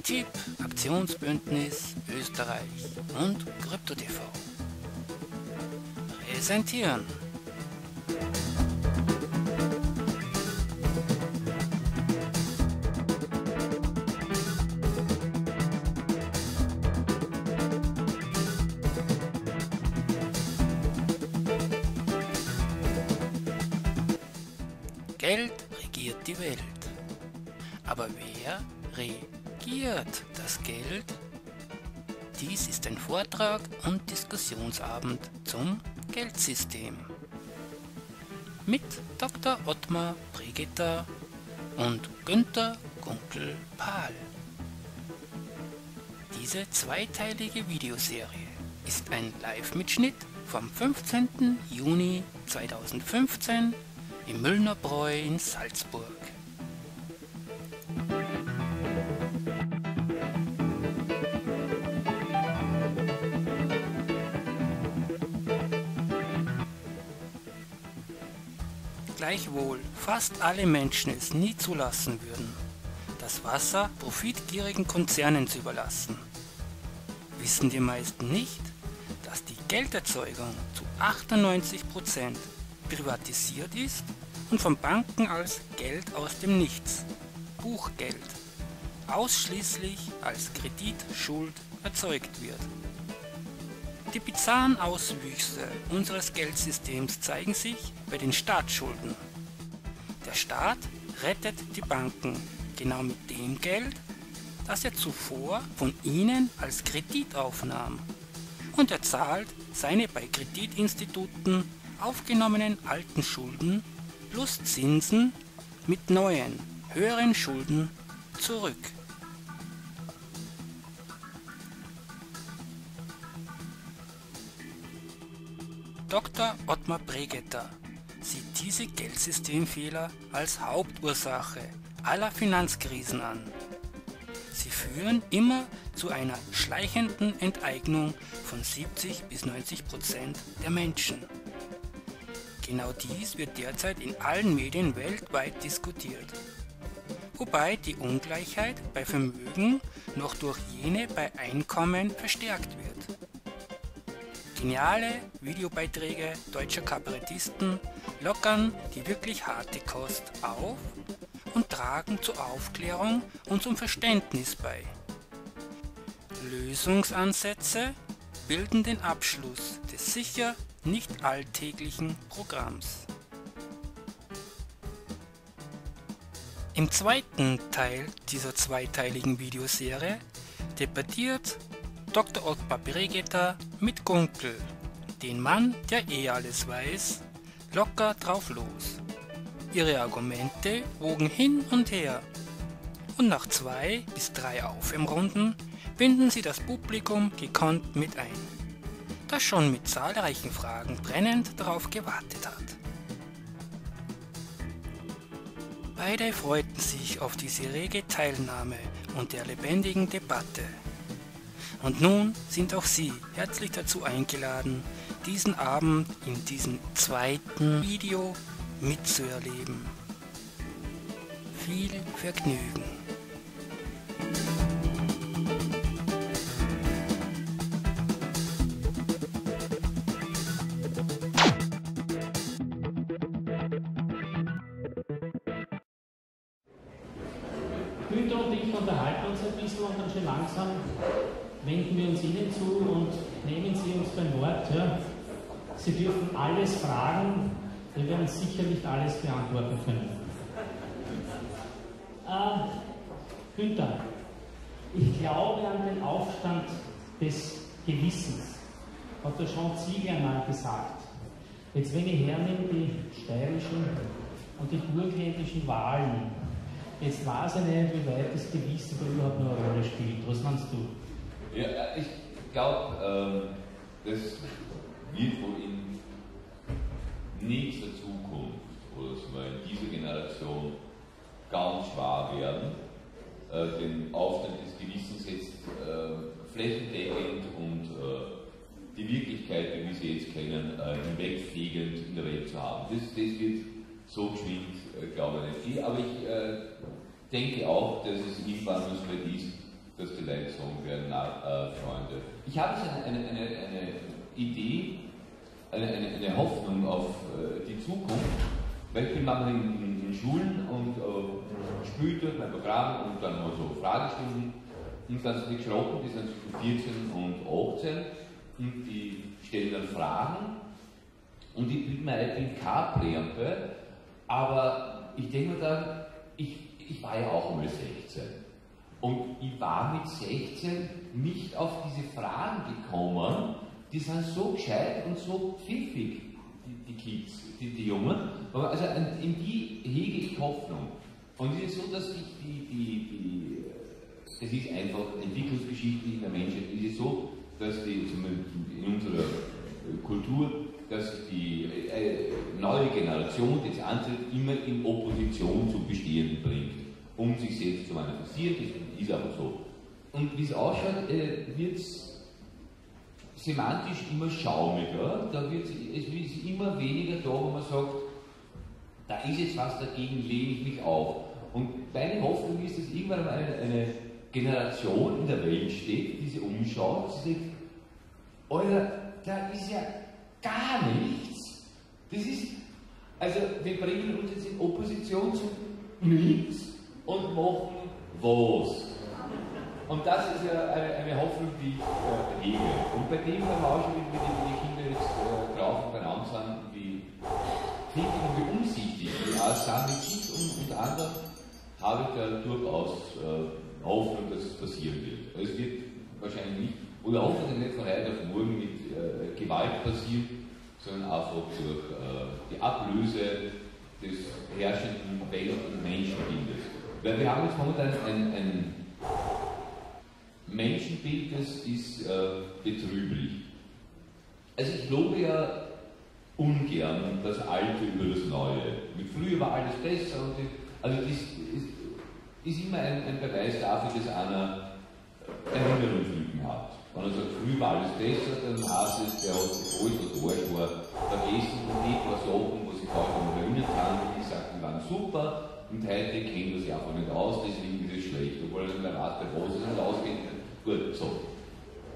TTIP, Aktionsbündnis Österreich und KryptoTV präsentieren. Vortrag und Diskussionsabend zum Geldsystem. Mit Dr. Ottmar Brigitta und Günther Gunkel-Pahl. Diese zweiteilige Videoserie ist ein Live-Mitschnitt vom 15. Juni 2015 im Müllner Bräu in Salzburg. Fast alle Menschen es nie zulassen würden, das Wasser profitgierigen Konzernen zu überlassen, wissen die meisten nicht, dass die Gelderzeugung zu 98% privatisiert ist und von Banken als Geld aus dem Nichts, Buchgeld, ausschließlich als Kreditschuld erzeugt wird. Die bizarren Auswüchse unseres Geldsystems zeigen sich bei den Staatsschulden. Der Staat rettet die Banken genau mit dem Geld, das er zuvor von ihnen als Kredit aufnahm. Und er zahlt seine bei Kreditinstituten aufgenommenen alten Schulden plus Zinsen mit neuen, höheren Schulden zurück. Dr. Ottmar Bregetter sieht diese Geldsystemfehler als Hauptursache aller Finanzkrisen an. Sie führen immer zu einer schleichenden Enteignung von 70 bis 90 Prozent der Menschen. Genau dies wird derzeit in allen Medien weltweit diskutiert. Wobei die Ungleichheit bei Vermögen noch durch jene bei Einkommen verstärkt wird. Geniale Videobeiträge deutscher Kabarettisten lockern die wirklich harte Kost auf und tragen zur Aufklärung und zum Verständnis bei. Lösungsansätze bilden den Abschluss des sicher nicht alltäglichen Programms. Im zweiten Teil dieser zweiteiligen Videoserie debattiert Dr. Ottmar Brigitta mit Gunkel, den Mann, der eh alles weiß, locker drauf los. Ihre Argumente wogen hin und her und nach zwei bis drei Aufwärmrunden binden sie das Publikum gekonnt mit ein das schon mit zahlreichen Fragen brennend darauf gewartet hat. Beide freuten sich auf diese rege Teilnahme und der lebendigen Debatte. Und nun sind auch Sie herzlich dazu eingeladen, diesen Abend in diesem zweiten Video mitzuerleben. Viel Vergnügen! Beim Wort. Ja. Sie dürfen alles fragen, wir werden sicher nicht alles beantworten können. Äh, Günther, ich glaube an den Aufstand des Gewissens, hat der Jean Ziegler mal gesagt. Jetzt, wenn ich hernehme, die steirischen und die burgenländischen Wahlen, Jetzt weiß ich nicht, wie weit das Gewissen da überhaupt noch eine Rolle spielt. Was meinst du? Ja, ich glaube, ähm, das wird wohl in nächster Zukunft oder so in dieser Generation ganz schwer werden. Äh, den Aufstand des Gewissens jetzt äh, flächendeckend und äh, die Wirklichkeit, wie wir sie jetzt kennen, äh, hinwegfliegend in der Welt zu haben. Das, das wird so geschwind, äh, glaube ich nicht. Aber ich äh, denke auch, dass es irgendwann so weit ist, dass die Leute sagen werden, na, äh, Freunde. Ich habe eine, eine, eine, Idee, eine, eine, Hoffnung auf äh, die Zukunft, weil ich bin manchmal in, in, in, Schulen und äh, spiele dort mein Programm und dann mal so Fragestunden. Und dann sind die Geschrocken, die sind zwischen 14 und 18 und die stellen dann Fragen. Und ich bin mir eigentlich keine Präampe, aber ich denke mir dann, ich, ich war ja auch mal 16 und ich war mit 16 nicht auf diese Fragen gekommen, die sind so gescheit und so pfiffig, die, die Kids, die, die Jungen. Also in die hege ich Hoffnung. Und es ist so, dass ich die, die, die es ist einfach Entwicklungsgeschichte in der Menschheit, es ist so, dass die, in unserer Kultur, dass die äh, neue Generation, die es antritt, immer in Opposition zum Bestehenden bringt, um sich selbst zu manifestieren, das ist aber so. Und wie es ausschaut, äh, wird es semantisch immer schaumiger, da wird es immer weniger da, wo man sagt, da ist jetzt was dagegen, lehne ich mich auf. Und meine Hoffnung ist, dass irgendwann mal eine, eine Generation in der Welt steht, die sich umschaut, die sagt, Alter, da ist ja gar nichts. Das ist, also wir bringen uns jetzt in Opposition zu nichts und machen was. Und das ist ja eine, eine Hoffnung, die ich äh, hege. Und bei dem Verlauschen, wie, wie, die Kinder jetzt äh, drauf und beieinander sind, wie tätig und wie umsichtig die mit sich und, und anderen, habe ich da durchaus äh, Hoffnung, dass es passieren wird. Es wird wahrscheinlich nicht, oder hoffentlich nicht von heute auf morgen mit äh, Gewalt passieren, sondern einfach durch äh, die Ablöse des herrschenden Welt- und Menschenbildes. Weil wir haben jetzt momentan ein, ein Menschenbild, das ist äh, betrüblich. Also ich lobe ja ungern das Alte über das Neue. Mit früher war alles besser und die, also das ist, ist, ist immer ein, ein, Beweis dafür, dass einer Erinnerungslücken hat. Wenn er sagt, früher war alles besser, dann heißt es, der hat sich alles, was Arsch war, vergessen und nicht Sachen, was ich heute noch erinnern kann, die waren super und heute kennen wir sie einfach nicht aus, deswegen ist es schlecht, obwohl er in der Rat der Rose nicht ausgeht Gut, so.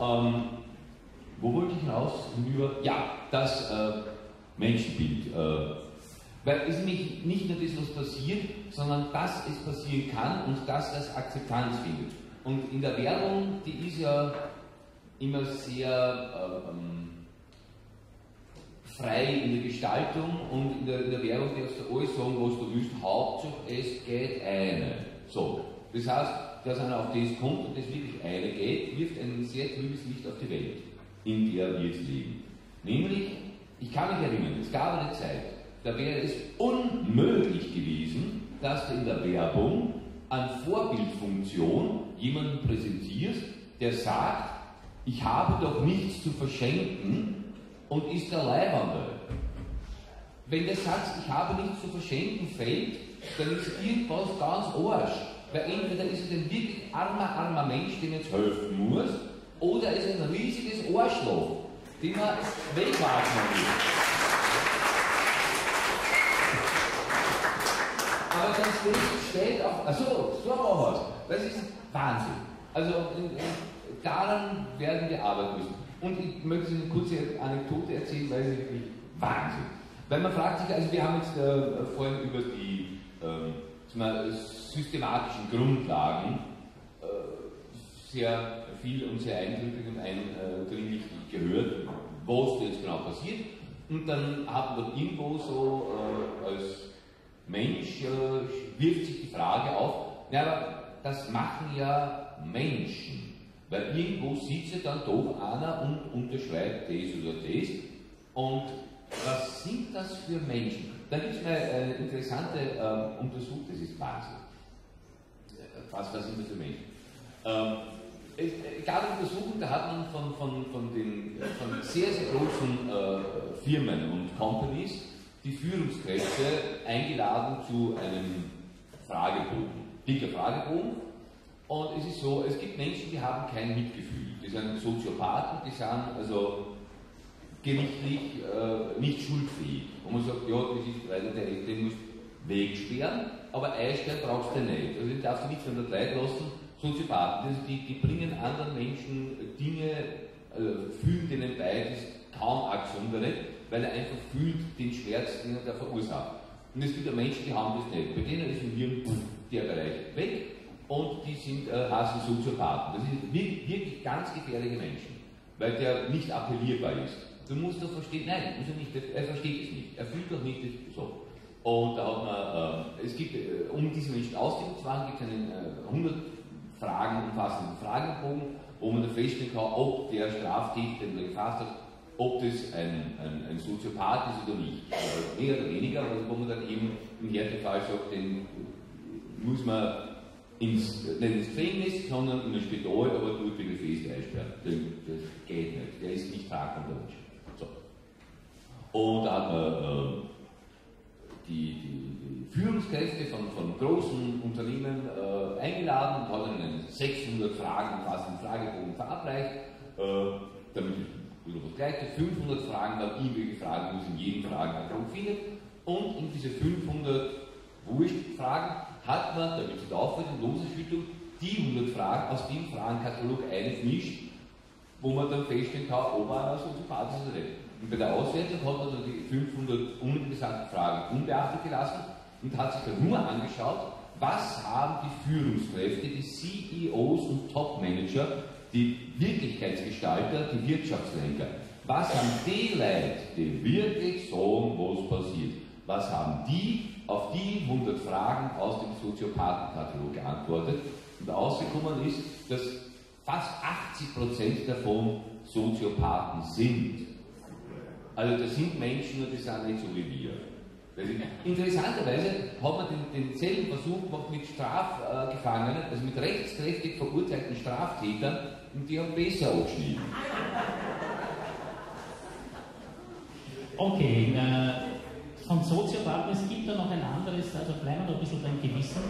Ähm, wo wollte ich hinaus? Ja, das äh, Menschenbild. Äh, weil es nämlich nicht nur das, was passiert, sondern dass es passieren kann und dass das Akzeptanz findet. Und in der Werbung, die ist ja immer sehr äh, ähm, frei in der Gestaltung und in der, in der Werbung kannst du alles sagen, was du willst. Hauptsache es geht eine. So. Das heißt, dass einer auf das kommt und das wirklich eine geht, wirft ein sehr trübes Licht auf die Welt, in der wir jetzt leben. Nämlich, ich kann mich erinnern, es gab eine Zeit, da wäre es unmöglich gewesen, dass du in der Werbung an Vorbildfunktion jemanden präsentierst, der sagt, ich habe doch nichts zu verschenken und ist der Leibende. Wenn der Satz, ich habe nichts zu verschenken, fällt, dann ist irgendwas ganz Arsch. Weil entweder ist es ein wirklich armer, armer Mensch, dem jetzt helfen muss, oder es ist ein riesiges Arschloch, den man wegwarten will. Aber das steht auf, achso, so war was. Das ist Wahnsinn. Also daran werden wir arbeiten müssen. Und ich möchte eine kurze Anekdote erzählen, weil sie wirklich Wahnsinn. Weil man fragt sich, also wir haben jetzt äh, vorhin über die ähm, systematischen Grundlagen äh, sehr viel und sehr eindrücklich und eindringlich gehört, was jetzt genau passiert. Und dann hat man irgendwo so äh, als Mensch äh, wirft sich die Frage auf, na, aber das machen ja Menschen. Weil irgendwo sitzt ja dann doch einer und unterschreibt das oder das. Und was sind das für Menschen? Da gibt es eine, eine interessante äh, Untersuchung, das ist Wahnsinn. Was, was sind das für Menschen? Ähm, es gab Untersuchungen, da hat man von, von, von, den, von sehr, sehr großen äh, Firmen und Companies die Führungskräfte eingeladen zu einem Fragebogen. Dicker Fragebogen. Und es ist so, es gibt Menschen, die haben kein Mitgefühl. Die sind Soziopathen, die sind also gerichtlich äh, nicht schuldfähig. Und man sagt, ja, das ist leider der Eltern, den musst wegsperren, aber einsperren brauchst du nicht. Also den darfst du nicht von der Zeit lassen, Soziopathen, das, die, die bringen anderen Menschen Dinge, äh, fühlen denen bei, das kaum Aktion weil er einfach fühlt den Schmerz, den er verursacht. Und es gibt ja Menschen, die haben das nicht. Bei denen ist im Hirn der Bereich weg und die sind äh, hassen Soziopathen. Das sind wirklich ganz gefährliche Menschen, weil der nicht appellierbar ist. Du musst doch verstehen, nein, muss er, nicht, er versteht es nicht, er fühlt doch nicht so. Und da hat man, äh, es gibt, äh, um diese Menschen machen, gibt es einen äh, 100 Fragen umfassenden Fragenbogen, wo man dann feststellen kann, ob der Straftäter, den man gefasst hat, ob das ein, ein, ein Soziopath ist oder nicht. Mehr oder weniger, aber wo man dann eben im Härtefall sagt, den muss man ins, nicht ins Gefängnis, sondern in ein Spital, aber dort wieder fest einsperren. Das, das geht nicht, der ist nicht tragbar der Mensch. So. Und da hat man äh, die, die, die, Führungskräfte von, von großen Unternehmen äh, eingeladen und hat ihnen 600 Fragen fast einen Fragebogen verabreicht, äh, damit oder das gleiche, 500 Fragen, dann irgendwelche Fragen, wo es in jedem Fragenkatalog findet. Und in diese 500 Wurscht-Fragen hat man, damit es aufhört, in Loserschüttung, die 100 Fragen aus dem Fragenkatalog einfmischt, wo man dann feststellen kann, ob man so sympathisch ist oder nicht. Und bei der Auswertung hat man dann die 500 uninteressanten Fragen unbeachtet gelassen und hat sich dann nur angeschaut, was haben die Führungskräfte, die CEOs und Topmanager die Wirklichkeitsgestalter, die Wirtschaftslenker. Was haben die Leute, die wirklich sagen, was passiert? Was haben die auf die 100 Fragen aus dem Soziopathenkatalog geantwortet? Und ausgekommen ist, dass fast 80% davon Soziopathen sind. Also das sind Menschen, die sind nicht so wie wir. Interessanterweise hat man den, denselben Versuch gemacht mit Strafgefangenen, also mit rechtskräftig verurteilten Straftätern, und die haben besser angeschrieben. Okay, äh, von Soziopathen, es gibt da noch ein anderes, also bleiben wir noch ein bisschen beim Gewissen.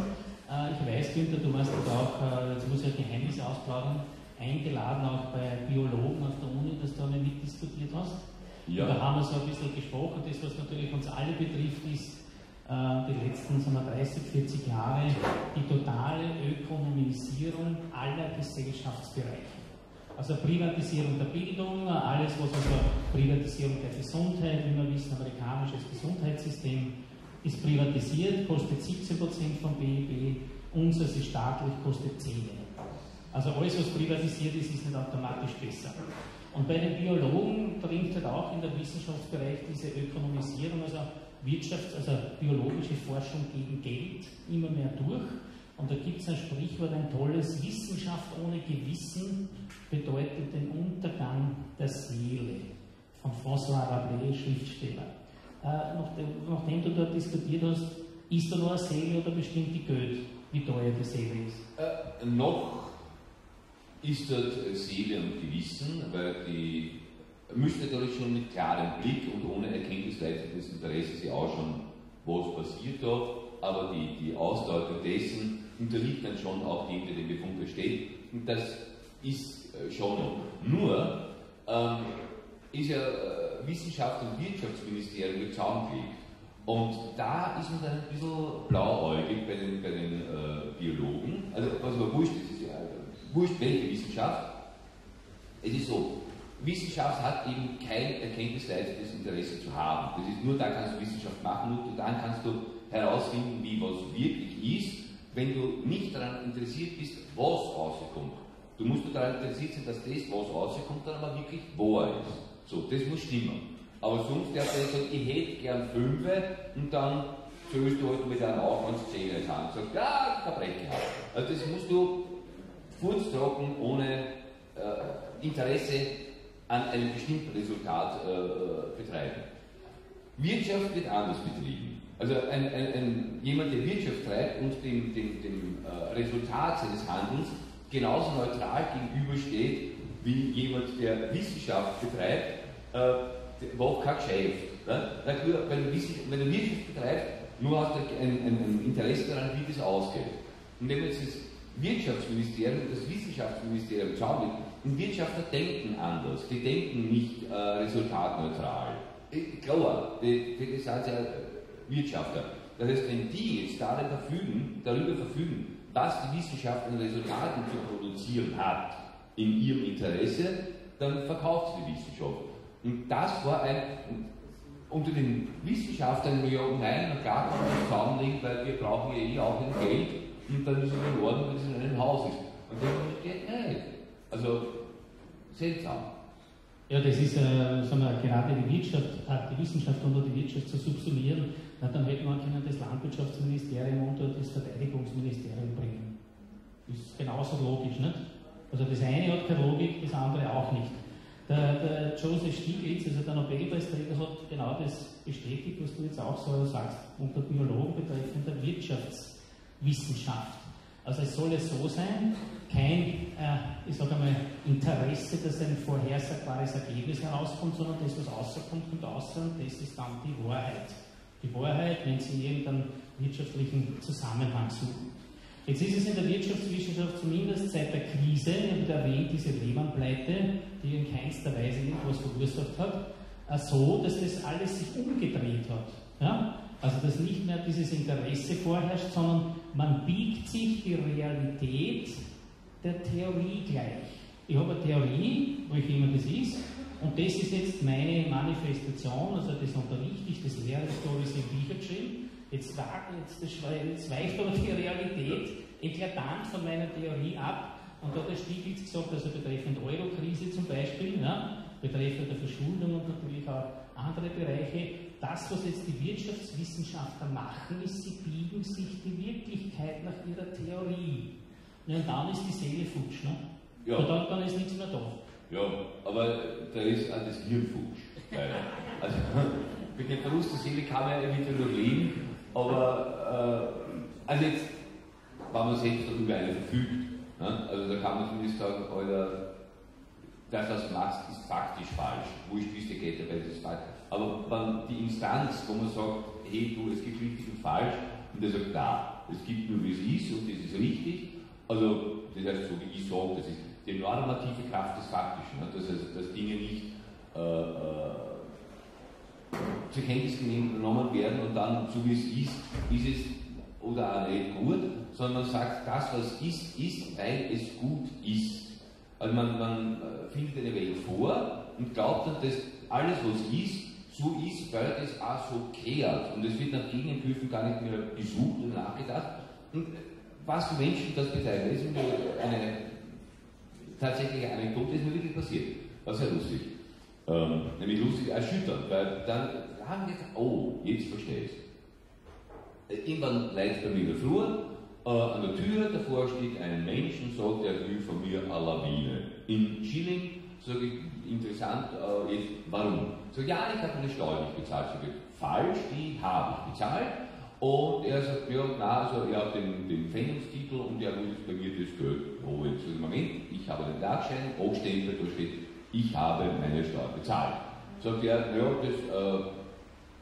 Äh, ich weiß, Günther, du warst da auch, äh, jetzt muss ich ein Geheimnis ausplaudern, eingeladen auch bei Biologen auf der Uni, dass du einmal mitdiskutiert hast. Ja. Da haben wir so ein bisschen gesprochen. Das, was natürlich uns alle betrifft, ist äh, die letzten wir, 30, 40 Jahre die totale Ökonomisierung aller Gesellschaftsbereiche. Also Privatisierung der Bildung, alles was also Privatisierung der Gesundheit, wie wir wissen, amerikanisches Gesundheitssystem ist privatisiert, kostet 17% vom BIP, unseres ist staatlich, kostet 10%. Also alles, was privatisiert ist, ist nicht automatisch besser. Und bei den Biologen dringt halt auch in der Wissenschaftsbereich diese Ökonomisierung, also Wirtschafts-, also biologische Forschung gegen Geld immer mehr durch. Und da gibt es ein Sprichwort, ein tolles, Wissenschaft ohne Gewissen bedeutet den Untergang der Seele. Von François Rabelais, Schriftsteller. Äh, nachdem, nachdem, du dort diskutiert hast, ist da noch eine Seele oder bestimmt die Geld, wie teuer die Seele ist? Äh, noch ist dort Seele und Gewissen, weil die müsste natürlich schon mit klarem Blick und ohne erkenntnisleitendes Interesse sie ausschauen, was passiert da, aber die, die Ausdeutung dessen unterliegt dann schon auch dem, der den Befund versteht. Und das ist äh. Nur ähm, ist ja äh, Wissenschaft und Wirtschaftsministerium zusammengelegt. Und da ist man dann ein bisschen blauäugig bei den, bei den äh, Biologen. Also, was aber wurscht ist, ist ja wurscht welche Wissenschaft. Es ist so, Wissenschaft hat eben kein erkenntnisleitendes Interesse zu haben. Das ist nur da kannst du Wissenschaft machen, nur dann kannst du herausfinden, wie was wirklich ist, wenn du nicht daran interessiert bist, was rauskommt. Du musst daran interessiert dass das, was rauskommt, dann aber wirklich wahr ist. So, das muss stimmen. Aber sonst der hat gesagt, ich hätte gern fünf und dann zählst du halt mit einem Aufwandszähler in Hand und sagst, ja, ich habe recht gehabt. Also das musst du furztrocken ohne äh, Interesse an einem bestimmten Resultat äh, betreiben. Wirtschaft wird anders betrieben. Also ein, ein, ein, jemand, der Wirtschaft treibt und dem, dem, dem äh, Resultat seines Handelns genauso neutral gegenübersteht wie jemand, der Wissenschaft betreibt, äh, macht kein Geschäft. Ne? Wenn, du, du wenn du Wirtschaft betreibst, nur hast du ein, ein, ein Interesse daran, wie das ausgeht. Und wenn man jetzt das Wirtschaftsministerium und das Wissenschaftsministerium schauen und Wirtschaftler denken anders, die denken nicht äh, resultatneutral. Klar, die, die, die sind ja Wirtschaftler. Das heißt, wenn die jetzt darüber verfügen, darüber verfügen, was die Wissenschaft an Resultaten zu produzieren hat, in ihrem Interesse, dann verkauft sie die Wissenschaft. Und das war ein, unter den Wissenschaftlern ja, nein, klar kann man zusammenlegen, weil wir brauchen ja eh auch ein Geld und dann ist es in Ordnung, wenn es in einem Haus ist. Und das geht nicht. Also seltsam. Ja, das ist äh, sagen wir, gerade die Wirtschaft, die Wissenschaft unter die Wirtschaft zu subsumieren, na, dann hätte man können das Landwirtschaftsministerium unter das Verteidigungsministerium bringen. Ist genauso logisch, nicht? Also das eine hat keine Logik, das andere auch nicht. Der, der Joseph Stiglitz, also der Nobelpreisträger, hat genau das bestätigt, was du jetzt auch so sagst, unter Biologen betreffend der Wirtschaftswissenschaft. Also es soll es so sein, kein, äh, ich sage einmal, Interesse, dass ein vorhersagbares Ergebnis herauskommt, sondern das, was rauskommt, kommt außer und das ist dann die Wahrheit. Die Wahrheit, wenn Sie irgendeinen wirtschaftlichen Zusammenhang suchen. Jetzt ist es in der Wirtschaftswissenschaft zumindest seit der Krise, ich habe erwähnt, diese Lehmann-Pleite, die in keinster Weise irgendwas verursacht hat, äh, so, dass das alles sich umgedreht hat. Ja? Also dass nicht mehr dieses Interesse vorherrscht, sondern man biegt sich die Realität der Theorie gleich. Ich habe eine Theorie, welche immer das ist, und das ist jetzt meine Manifestation, also das unterrichte ich, das lehre ich, habe ich in Bücher geschrieben. Jetzt, jetzt, jetzt weicht aber die Realität eklatant von meiner Theorie ab. Und da hat der Stieglitz gesagt, also betreffend Eurokrise zum Beispiel, ja, betreffend der Verschuldung und natürlich auch andere Bereiche, das, was jetzt die Wirtschaftswissenschaftler machen, ist, sie biegen sich die Wirklichkeit nach ihrer Theorie. Und dann ist die Seele futsch. Ne? Ja. Und dann, dann ist nichts mehr da. Ja, aber da ist auch das Hirn futsch. also, mit dem Verlust der Seele kann man ja eventuell noch leben, aber äh, also jetzt, wenn man selbst darüber eine verfügt, ne? also da kann man zumindest sagen, Alter, das, was du machst, ist faktisch falsch. Wurscht, wie es dir geht, dabei ist falsch. Aber wenn die Instanz, wo man sagt, hey du, es gibt richtig und falsch, und der sagt, da, es gibt nur wie es ist und das ist richtig, also das heißt, so wie ich sage, das ist die normative Kraft des Faktischen, ne? dass, also, dass Dinge nicht äh, äh, zur Kenntnis genommen werden und dann, so wie es ist, ist es oder auch nicht gut, sondern man sagt, das, was ist, ist, weil es gut ist. Also man, man äh, findet eine Welt vor und glaubt dann, dass alles, was ist, so ist, weil es auch so kehrt. Und es wird nach Gegenentwürfen gar nicht mehr gesucht und nachgedacht. Und was Menschen das bedeutet, ist eine tatsächliche Anekdote, ist mir wirklich passiert. War sehr lustig. Ähm, nämlich lustig erschütternd, weil dann haben wir gesagt, oh, jetzt verstehe ich es. Äh, irgendwann leitet bei mir in der Flur, äh, an der Tür, davor steht ein Mensch und sagt, er will von mir eine Lawine. In Schilling Sage ich, interessant, äh, jetzt, warum? So, ja, ich habe meine Steuer nicht bezahlt. Sage ich, falsch, die habe ich bezahlt. Und er sagt, ja, na, also er hat den, den Pfändungstitel und er will jetzt bei mir das Geld holen. So, Moment, ich habe den Darkschein, Hochstempel, da steht, ich habe meine Steuer bezahlt. Sagt er, ja, das,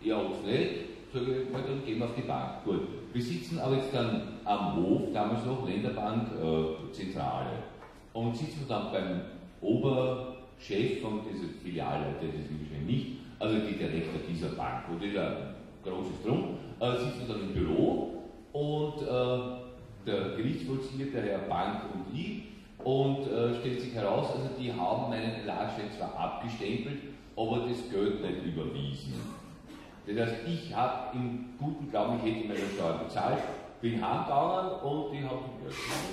äh, er hat nicht. Sag ich, na, dann gehen wir auf die Bank. Gut. Wir sitzen aber jetzt dann am Hof, damals noch Länderbank, äh, Zentrale. Und sitzen dann beim Ober, Chef von dieser Filiale, der ist wahrscheinlich nicht, also die Direktor dieser Bank, wo dieser großes Drum, äh, sitzt dann im Büro und äh, der Gerichtsvollzieher, der Herr Bank und ich, und äh, stellt sich heraus, also die haben meinen Erlagsschein zwar abgestempelt, aber das Geld nicht überwiesen. Das heißt, ich habe im guten Glauben, ich hätte meine Steuer bezahlt, bin heimgegangen und die haben.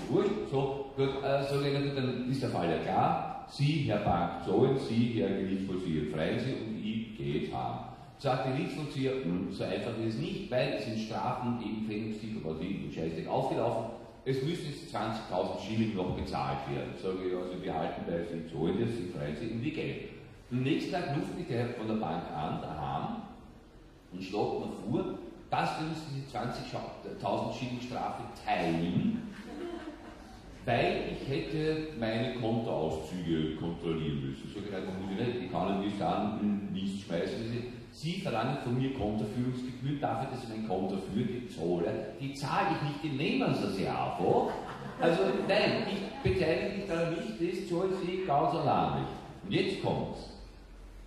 Wurscht, so, gut, äh, so, dann ist der Fall ja klar, Sie, Herr Bank, zahlen Sie, Herr Gerichtsvollzieher, freien Sie und ich gehe jetzt heim. Sagt der Gerichtsvollzieher, hm, so einfach ist es nicht, weil es sind Strafen gegen Fängungstitel, was ich Scheißdreck aufgelaufen. Es jetzt 20.000 Schilling noch bezahlt werden. Sage ich, also wir halten bei Sie zahlen das, Sie freien Sie und ich gehe. Am nächsten Tag ruft mich der von der Bank an, daheim, und schlägt mir vor, dass wir uns diese 20.000 Schilling Strafe teilen weil ich hätte meine Kontoauszüge kontrollieren müssen. So gesagt, muss ich nicht, ich kann nicht sagen, nichts schmeißen. Sie verlangen von mir Kontoführungsgebühren dafür, dass ich mein Konto führe, die zahle. Die zahle ich nicht, die nehmen sie sich einfach. Also nein, ich beteilige mich daran nicht, das zahle sie ganz allein nicht. Und jetzt kommt's.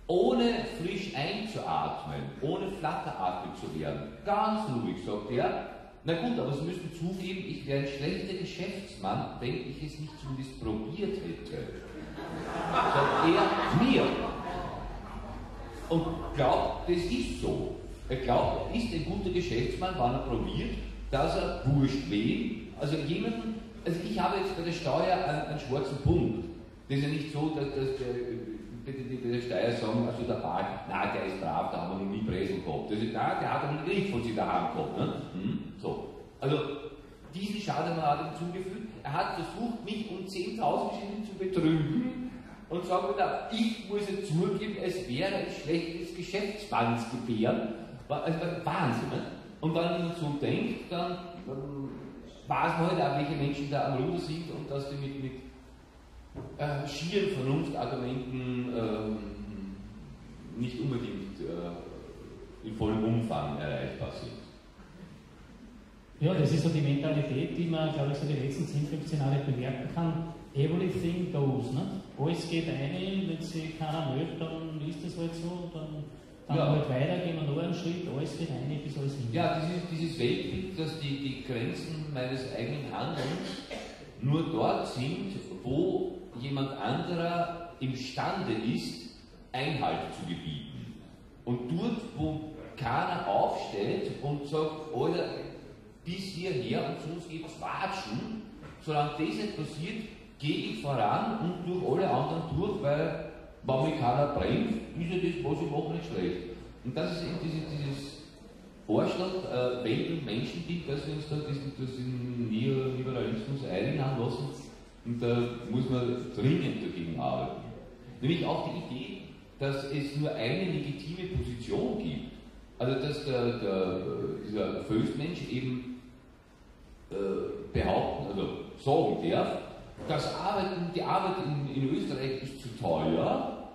Ohne frisch einzuatmen, ohne flatteratmig zu werden, ganz ruhig, sagt er, Na gut, aber Sie müssen zugeben, ich wäre ein schlechter Geschäftsmann, wenn ich es nicht zumindest probiert hätte. Sagt er mir. Und glaubt, das ist so. Er glaubt, er ist ein guter Geschäftsmann, wann er probiert, dass er wurscht wen, also jemanden, also ich habe jetzt bei der Steuer einen, einen schwarzen Punkt. Das ist ja nicht so, dass, dass der, die bei der Steuer sagen, also der Bart, na, der ist brav, da haben wir noch nie Presen gehabt. Das ist, na, der hat einen Griff von sich daheim gehabt. Ne? Hm? So. Also, diesen Schaden hat er zugefügt. Er hat versucht, mich um 10.000 Schilling zu betrügen und sagt mir, ich muss jetzt zugeben, es wäre ein schlechtes Geschäftsmannsgebären. Also, Wahnsinn. Ne? Und wenn man so denkt, dann, dann weiß man halt auch, welche Menschen da am Ruder sind und dass die mit, mit äh, schieren Vernunftargumenten äh, nicht unbedingt äh, in vollem Umfang erreichbar sind. Ja, das ist so die Mentalität, die man, glaube ich, so die letzten 10, 15 Jahre bemerken kann. Everything goes. Ne? Alles geht ein, wenn sich keiner mögt, dann ist das halt so. Dann, dann ja. halt weiter, gehen wir noch einen Schritt, alles geht ein, bis alles hin. Ja, dieses, dieses Weltbild, dass die, die Grenzen meines eigenen Handelns nur dort sind, wo jemand anderer imstande ist, Einhalt zu gebieten. Und dort, wo keiner aufsteht und sagt, Alter, bis hierher und sonst gibt es Watschen, solange das nicht passiert, gehe ich voran und durch alle anderen durch, weil wenn mich keiner brennt, ist ja das, was ich mache, nicht schlecht. Und das ist eben dieses, dieses Vorstand, äh, Welt- und Menschenbild, dass wir uns da diesen, diesen Neoliberalismus einhauen lassen, und da muss man dringend dagegen arbeiten. Nämlich auch die Idee, dass es nur eine legitime Position gibt. Also dass der, der, dieser Föstmensch eben äh, behaupten, also sagen darf, das Arbeiten, die Arbeit in, in Österreich ist zu teuer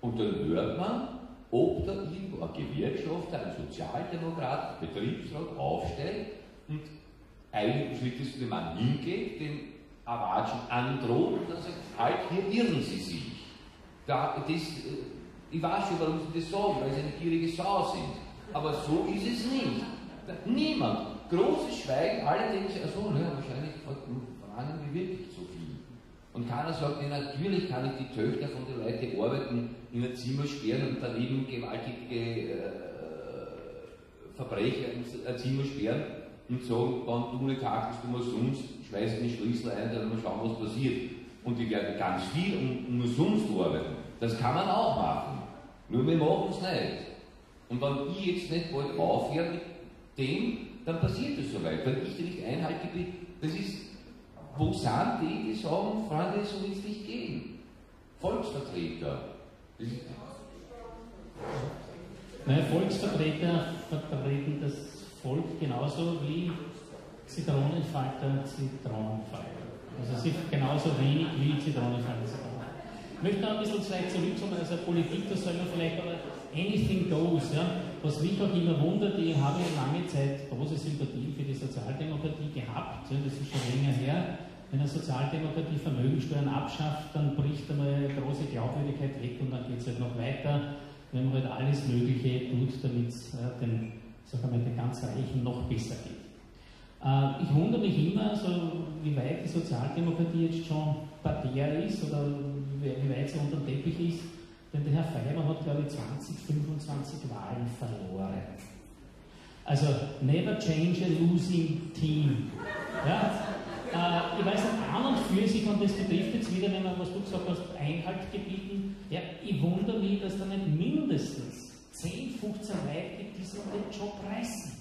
und dann hört man, ob da irgendwo ein Gewerkschafter, ein Sozialdemokrat, Betriebsrat aufsteigt und einen dem Mann hingeht, den Aratschen androht und dann sagt, halt, hier irren Sie sich. Da, das, äh, ich weiß schon, warum Sie das sagen, weil Sie eine gierige Sau sind. Aber so ist es nicht. Niemand. Großes Schweigen, alle denken sich, achso, ne, wahrscheinlich fragen wir wirklich so viel. Und keiner sagt, ja, natürlich kann ich die Töchter von den Leuten arbeiten, in ein Zimmer sperren und daneben gewaltige äh, Verbrecher in ein Zimmer sperren und sagen, wenn du nicht kackst, du musst sonst schmeiße den Schlüssel ein, dann mal schauen, was passiert. Und ich werde ganz viel und nur sonst arbeiten. Das kann man auch machen. Nur wir machen es nicht. Und wenn ich jetzt nicht bald aufhöre mit dem, dann passiert es soweit. Wenn ich nicht Einhalt gebe, das ist, wo sind die, die sagen, Freunde, so will es nicht gehen? Volksvertreter. Nein, Volksvertreter vertreten das Volk genauso wie Zitronenfalter, Zitronenfalter. Also ist genauso wenig wie Zitronenfalter, Zitronenfalter. Ich möchte noch ein bisschen vielleicht zurückkommen, also Politik, das soll man vielleicht, aber anything goes, ja. Was mich auch immer wundert, ich habe lange Zeit große Sympathien für die Sozialdemokratie gehabt, ja, das ist schon länger her. Wenn eine Sozialdemokratie Vermögensteuern abschafft, dann bricht einmal eine große Glaubwürdigkeit weg und dann geht es halt noch weiter, wenn man halt alles Mögliche tut, damit es äh, den, sagen wir, den ganz Reichen noch besser geht. Äh, ich wundere mich immer, so, wie weit die Sozialdemokratie jetzt schon partär ist oder wie weit sie unter dem Teppich ist. Denn der Herr Feimer hat, glaube ich, 20, 25 Wahlen verloren. Also, never change a losing team. Ja? Äh, ich weiß nicht, an und für sich, und das betrifft jetzt wieder, wenn man, was du gesagt hast, Einhalt gebieten, ja, ich wundere mich, dass da nicht mindestens 10, 15 Leute gibt, die so den Job reißen.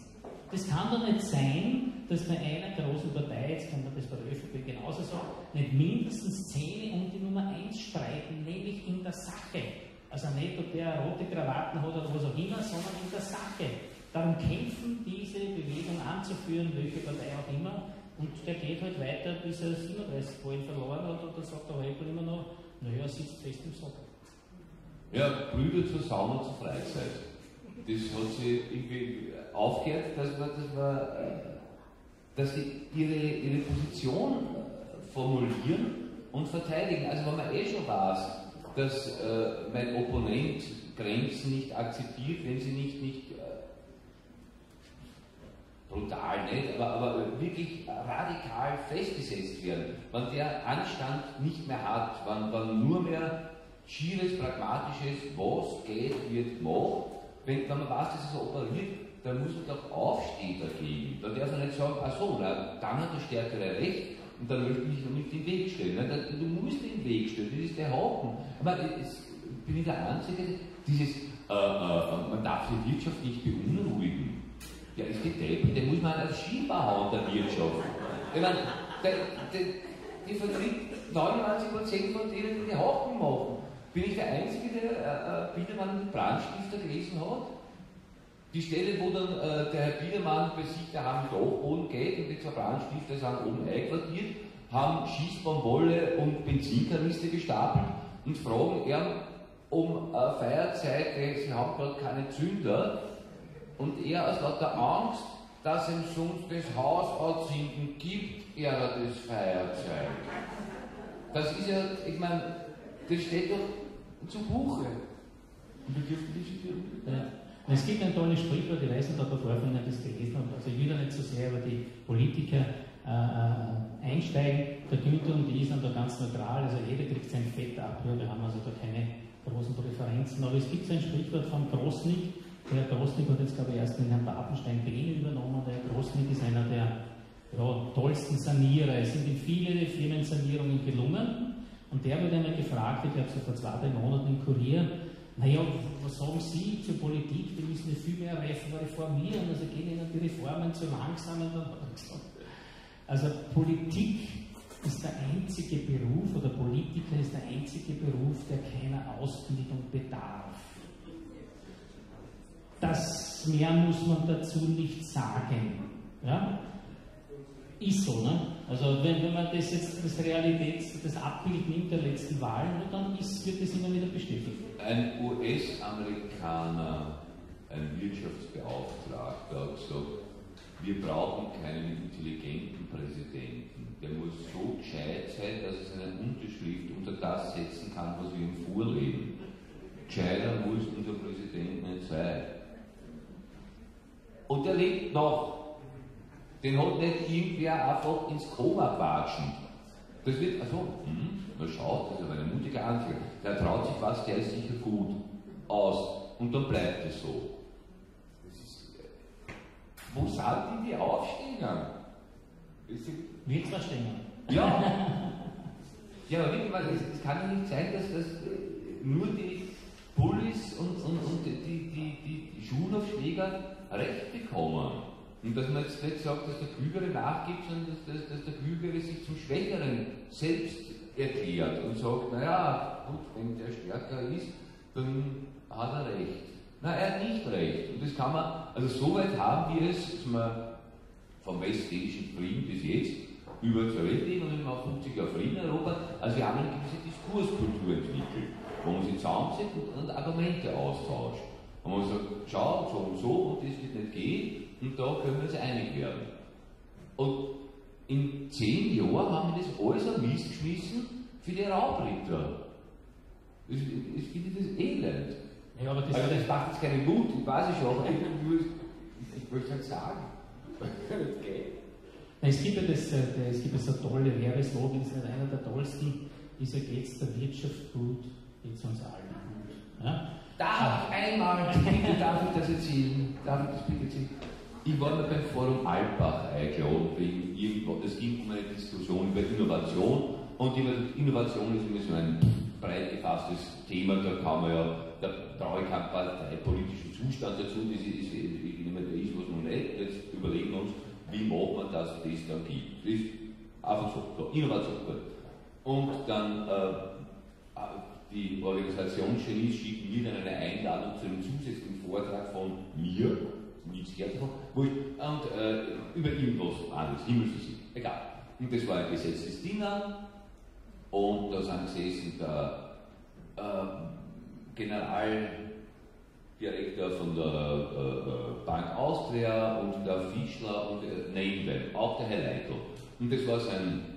Das kann doch nicht sein, dass bei einer großen Partei, jetzt kann man das bei der ÖVP genauso sagen, nicht mindestens Zähne um die Nummer 1 streiten, nämlich in der Sache. Also nicht, ob der rote Krawatten hat oder was auch immer, sondern in der Sache. Darum kämpfen, diese Bewegung anzuführen, welche Partei auch immer. Und der geht halt weiter, bis er 37 Wahlen verloren hat und dann sagt der Heupel immer noch, naja, sitzt fest im Sack. Ja, Brüder zur Sauna zur Freizeit. Das hat sie irgendwie aufgehört, dass man, dass, man, äh, dass sie ihre, ihre Position äh, formulieren und verteidigen. Also wenn man eh schon weiß, dass äh, mein Opponent Grenzen nicht akzeptiert, wenn sie nicht, nicht äh, brutal nicht, aber, aber wirklich radikal festgesetzt werden, wenn der Anstand nicht mehr hat, wenn, wenn nur mehr schieres, pragmatisches, was geht, wird gemacht, wenn, wenn man weiß, dass es operiert, dann muss man doch aufstehen dagegen. Da darf man nicht sagen, ach so, na, dann hat der Stärkere Recht und dann möchte ich mich nicht in den Weg stellen. Na, du musst den Weg stellen, das ist der Haken. Aber jetzt bin ich der Einzige, dieses, äh, äh, man darf die Wirtschaft nicht beunruhigen. Ja, ist gedeppert, den muss man als Schieber hauen, der Wirtschaft. Ich meine, der, der, die vertritt 99% von denen, die die Haken machen. Bin ich der Einzige, der äh, äh Biedermann Brandstifter gelesen hat? Die Stelle, wo dann äh, der Herr Biedermann bei sich daheim mit Dachboden geht und die zwei Brandstifter sind oben einquartiert, haben Schießbaumwolle und Benzinkanister gestapelt und fragen ihn um äh, Feierzeit, sie haben gerade keine Zünder und er aus lauter Angst, dass ihm sonst das Haus anzünden gibt, er hat das Feierzeit. Das ist ja, ich meine, das steht doch zu Buche. Und wir dürfen die ja. Es gibt ein tolles Sprichwort, ich weiß nicht, ob ihr vorhin das gelesen habt, also ich will da nicht so sehr über die Politiker äh, äh, einsteigen. Der Günther und die sind da ganz neutral, also jeder kriegt sein Fett ab, wir haben also da keine großen Präferenzen, aber es gibt so ein Sprichwort von Großnick, der Großnick hat jetzt glaube ich erst den Herrn Papenstein Berlin übernommen, der Großnick ist einer der ja, tollsten Sanierer, es sind ihm viele Firmensanierungen gelungen und der wird einmal gefragt, ich glaube so vor zwei, drei Monaten im Kurier, naja, was sagen Sie zur Politik? Wir müssen viel mehr reformieren, also gehen Ihnen die Reformen zu langsam. Also Politik ist der einzige Beruf oder Politiker ist der einzige Beruf, der keiner Ausbildung bedarf. Das mehr muss man dazu nicht sagen. Ja? Ist so, ne? Also wenn, wenn man das jetzt das Realität, das Abbild nimmt der letzten Wahlen, dann ist, wird das immer wieder bestätigt. Ein US-Amerikaner, ein Wirtschaftsbeauftragter, hat gesagt, wir brauchen keinen intelligenten Präsidenten. Der muss so gescheit sein, dass er seine Unterschrift unter das setzen kann, was wir ihm vorlegen. Gescheiter muss unser Präsident nicht sein. Und er lebt noch. Den hat nicht irgendwer einfach ins Koma quatschen. Das wird, also, hm, na schaut, das ist aber eine mutige Anklage. Der traut sich was, der ist sicher gut aus. Und dann bleibt es so. Ist, äh, wo sind denn die Aufstehenden? Wirtsverstehungen. Ja. ja, aber wirklich, es, es kann ja nicht sein, dass das äh, nur die Bullis und, und, und die, die, die, die Schulaufschläger Recht bekommen. Und dass man jetzt nicht sagt, dass der Klügere nachgibt, sondern dass, dass, dass der Klügere sich zum Schwächeren selbst erklärt und sagt, naja, gut, wenn der stärker ist, dann hat er recht. Nein, er hat nicht recht. Und das kann man, also soweit haben wir es, dass wir vom westdänischen Frieden bis jetzt über zur Welt leben und immer 50 Jahre Frieden in Europa. Also wir haben eine gewisse Diskurskultur entwickelt, wo man sich zusammensetzt und Argumente austauscht. Und man sagt, schau, so und so, und das wird nicht gehen, und da können wir uns einig werden. Und in zehn Jahren haben wir das alles am Mist geschmissen für die Raubritter. Das, das finde ich das elend. Ja, aber das, also das macht jetzt keinen Mut, ich weiß es schon, aber ich, ich, möchte es halt sagen. Es gibt ja das, äh, es gibt ja so tolle Werbeslogan, ist nicht einer der tollsten, ist ja geht's der Wirtschaft gut, geht's uns allen gut. Ja? Darf ich einmal, bitte darf ich das erzählen? Darf ich das bitte erzählen? Ich war mir beim Forum Alpbach eingeladen, wegen irgendwo, es ging um eine Diskussion über Innovation und Innovation ist immer so ein breit gefasstes Thema, da kann man ja, da brauche ich keinen parteipolitischen Zustand dazu, das ist, immer der ist, was man nicht, jetzt überlegen wir uns, wie macht man das, das dann gibt. Das ist einfach so, so Innovation. Und dann äh, die Organisationsgenies schicken mir dann eine Einladung zu einem zusätzlichen Vortrag von mir, nichts gehört davon, wurscht, und äh, über irgendwas anderes, Himmelsphysik, egal. Und das war ein besetztes Dinner und da sind gesessen der äh, Generaldirektor von der äh, äh, Bank Austria und der Fischler und der Nebenwelt, auch der Herr Leitl. Und das war sein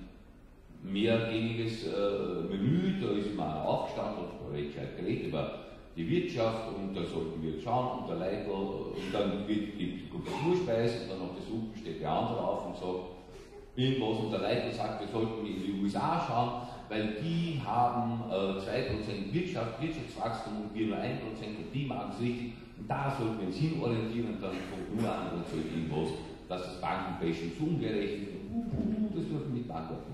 mehrgängiges äh, Menü, da ist man aufgestanden und recht gescheit geredet über die Wirtschaft und da sollten wir schauen und der Leiter und dann wird die Kulturspeise und dann noch der Suppen steht der andere auf und sagt irgendwas und der Leiter sagt, wir sollten in die USA schauen, weil die haben äh, 2% Wirtschaft, Wirtschaftswachstum und wir nur 1% und die machen es richtig und da sollten wir uns hinorientieren und dann kommt nur an und sagt irgendwas, dass das Bankenbashing zu ungerecht ist und uh, uh, uh, das dürfen mit Banken. So.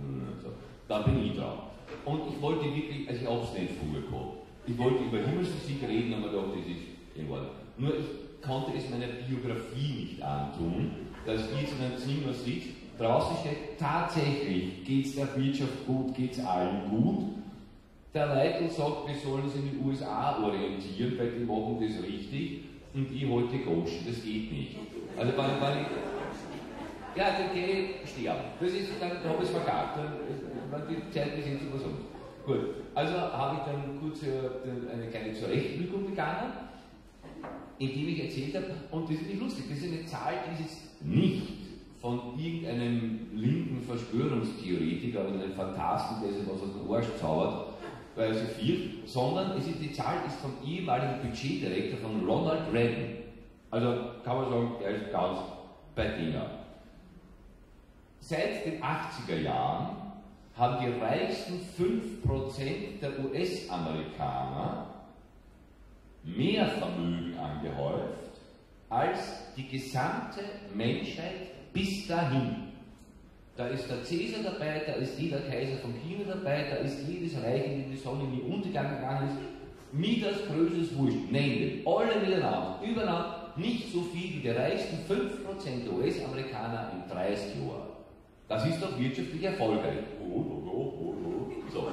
Da bin ich dran. Und ich wollte wirklich, also ich habe es nicht gehabt. Ich wollte über Himmelsphysik reden, aber dachte, das ist Ordnung. Nur ich konnte es meiner Biografie nicht antun, dass ich jetzt in einem Zimmer sitze, draußen steht, tatsächlich geht es der Wirtschaft gut, geht es allen gut. Der Leiter sagt, wir sollen uns in den USA orientieren, weil die machen das richtig und ich halte Goschen, das geht nicht. Also wenn, wenn ich, ja, gehe ich sterben. Das ist, dann habe ich es verkackt. Dann, die Zeit ist jetzt übersund. Gut, also habe ich dann kurz äh, eine kleine Zurechtbildung begangen, indem ich erzählt habe, und das ist nicht lustig, das ist eine Zahl, die ist jetzt nicht von irgendeinem linken Verschwörungstheoretiker oder einem Phantasten, der sich was aus dem Arsch zaubert, weil so viel, sondern es ist, die Zahl ist vom ehemaligen Budgetdirektor von Ronald Reagan. Also kann man sagen, er ist ganz bei Dinger. Seit den 80er Jahren haben die reichsten 5% der US-Amerikaner mehr Vermögen angehäuft als die gesamte Menschheit bis dahin. Da ist der Cäsar dabei, da ist jeder Kaiser von China dabei, da ist jedes Reich, in dem die Sonne nie untergegangen gegangen ist. Mieters größtes Wurscht, nennt alle miteinander, übereinander, nicht so viel wie die reichsten 5% der US-Amerikaner in 30 Jahren. Das ist doch wirtschaftlich erfolgreich. Oh, oh, oh, so.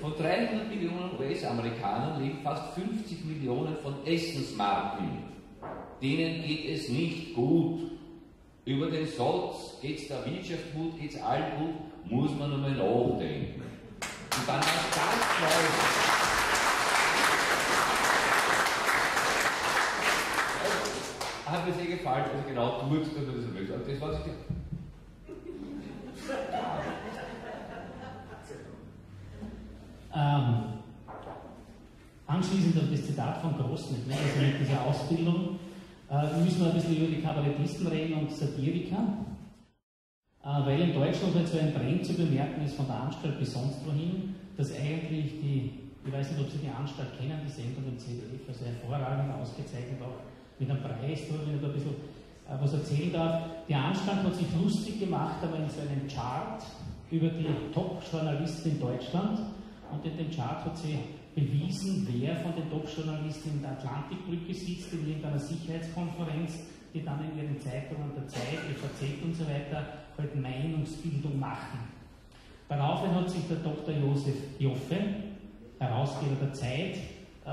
Von 300 Millionen US-Amerikanern leben fast 50 Millionen von Essensmarken. Denen geht es nicht gut. Über den Satz, geht es der Wirtschaft gut, geht es allen gut, muss man nochmal nachdenken. Und dann was ganz Neues. Hat mir sehr gefallen, also genau tut, dass man das möchte. Das war ähm, anschließend auf das Zitat von ne, also mit dieser Ausbildung, äh, müssen wir ein bisschen über die Kabarettisten reden und Satiriker, äh, weil in Deutschland halt so ein Trend zu bemerken ist von der Anstalt bis sonst wohin, dass eigentlich die, ich weiß nicht, ob Sie die Anstalt kennen, die Sendung im CDF, also hervorragend ausgezeichnet auch mit einem Preis, da ein bisschen was erzählen darf. Die Anstalt hat sich lustig gemacht, aber in so einem Chart über die Top-Journalisten in Deutschland. Und in dem Chart hat sie bewiesen, wer von den Top-Journalisten in der Atlantikbrücke sitzt, in irgendeiner Sicherheitskonferenz, die dann in ihren Zeitungen der Zeit, FAZ und so weiter halt Meinungsbildung machen. Daraufhin hat sich der Dr. Josef Joffe, Herausgeber der Zeit, äh,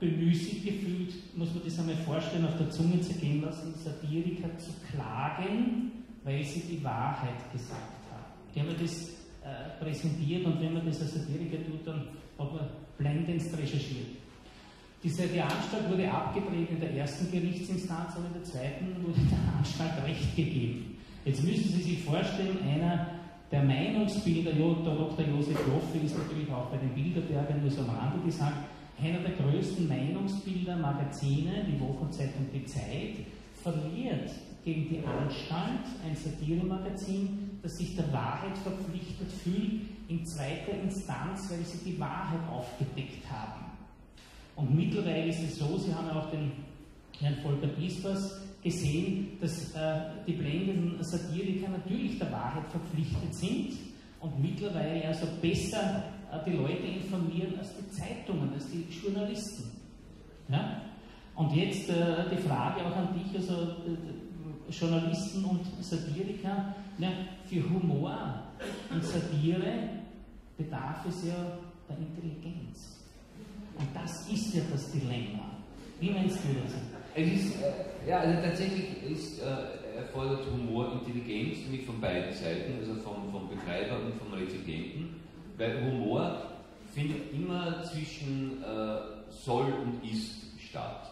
bemüßigt gefühlt, muss man das einmal vorstellen, auf der Zunge zu gehen lassen, Satiriker zu klagen, weil sie die Wahrheit gesagt haben. Die haben das äh, präsentiert und wenn man das als Satiriker tut, dann hat man blendendst recherchiert. Diese, die Anstalt wurde abgedreht in der ersten Gerichtsinstanz, aber in der zweiten wurde der Anstalt Recht gegeben. Jetzt müssen Sie sich vorstellen, einer der Meinungsbilder, der Dr. Josef Joffe ist natürlich auch bei den Bilderbergern nur so am Rande gesagt, einer der größten Meinungsbilder-Magazine, die Wochenzeitung Die Zeit, verliert gegen die Anstalt, ein Satiremagazin, das sich der Wahrheit verpflichtet fühlt, in zweiter Instanz, weil sie die Wahrheit aufgedeckt haben. Und mittlerweile ist es so, Sie haben ja auch den Herrn Volker Bispers gesehen, dass äh, die blendenden Satiriker natürlich der Wahrheit verpflichtet sind und mittlerweile also besser die Leute informieren als die Zeitungen, als die Journalisten. Ja? Und jetzt äh, die Frage auch an dich, also äh, Journalisten und Satiriker, ja, für Humor und Satire bedarf es ja der Intelligenz. Und das ist ja das Dilemma. Wie meinst du das? Es ist, äh, ja, also tatsächlich ist, äh, erfordert Humor Intelligenz, nämlich von beiden Seiten, also vom, vom Betreiber und vom Rezipienten. Weil Humor findet immer zwischen äh, soll und ist statt.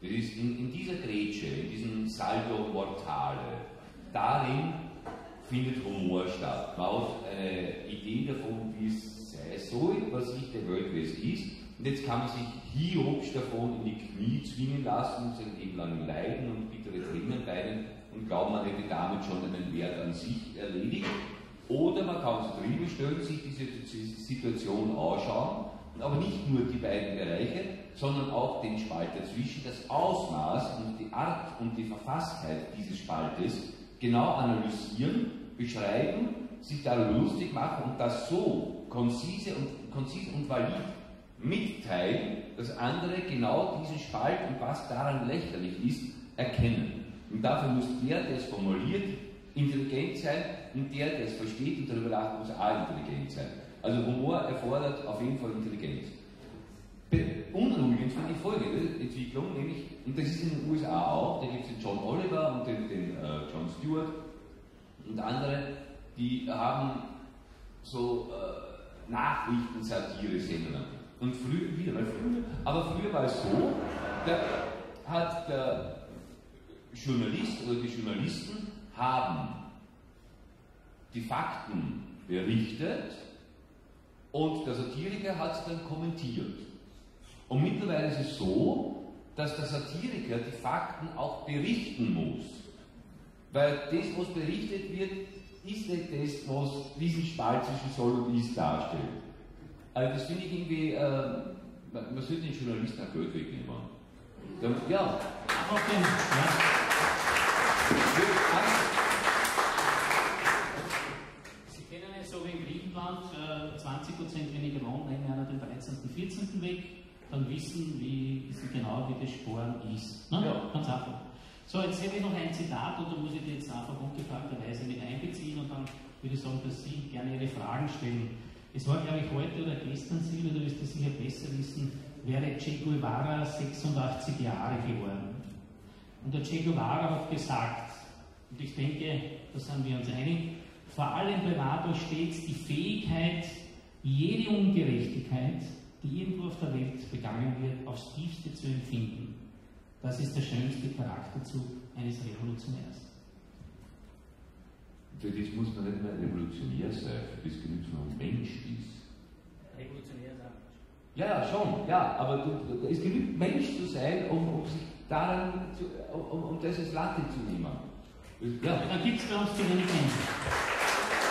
Das ist in, in dieser Grätsche, in diesem Saldo Mortale, darin findet Humor statt. Man hat eine Idee davon, wie es sei soll, was sich der Welt, wie es ist, Und jetzt kann man sich hiobsch davon in die Knie zwingen lassen, sein Leben lang leiden und bittere Tränen weinen und glauben, man hätte damit schon einen Wert an sich erledigt. Oder man kann sich drüber stellen, sich diese Situation anschauen, aber nicht nur die beiden Bereiche, sondern auch den Spalt dazwischen, das Ausmaß und die Art und die Verfasstheit dieses Spaltes genau analysieren, beschreiben, sich darüber lustig machen und das so konzise und, konzise und valid mitteilen, dass andere genau diesen Spalt und was daran lächerlich ist, erkennen. Und dafür muss der, der es formuliert, intelligent sein und der, der es versteht und darüber lacht, muss auch intelligent sein. Also Humor erfordert auf jeden Fall Intelligenz. Unruhigend finde ich folgende Entwicklung, nämlich, und das ist in den USA auch, da gibt es den John Oliver und den, den äh, John Stewart und andere, die haben so äh, Nachrichtensatire-Sendungen. Und früher, wieder mal früher, aber früher war es so, da hat der Journalist oder die Journalisten haben die Fakten berichtet und der Satiriker hat es dann kommentiert. Und mittlerweile ist es so, dass der Satiriker die Fakten auch berichten muss. Weil das, was berichtet wird, ist nicht das, was diesen Spalt zwischen Soll und Ist darstellt. Also das finde ich irgendwie, äh, man, sollte den Journalisten auch Geld wegnehmen. Ja. Ja. Sie kennen es so wie in Griechenland, äh, 20% weniger Lohn, nehmen einer den 13. und 14. weg, dann wissen wie, wissen genau, wie das Sporen ist. Ne? Ja. Ganz einfach. So, jetzt habe ich noch ein Zitat und da muss ich die jetzt einfach ungefragterweise mit einbeziehen und dann würde ich sagen, dass Sie gerne Ihre Fragen stellen. Es war, glaube ich, heute oder gestern, Silvia, du wirst das sicher besser wissen, wäre Che Guevara 86 Jahre geworden. Und der Che Guevara hat gesagt, und ich denke, da sind wir uns einig, vor allem bewahrt euch stets die Fähigkeit, jede Ungerechtigkeit, die irgendwo auf der Welt begangen wird, aufs tiefste zu empfinden. Das ist der schönste Charakterzug eines Revolutionärs. Für das muss man nicht mehr revolutionär sein, für das genügt, wenn man Mensch ist. Revolutionär sein. Ja, ja, schon, ja, aber du, es genügt Mensch zu sein, um, um sich daran, zu, um, um das als Latte zu nehmen. Ja. Dann gibt es bei uns zu wenig Menschen.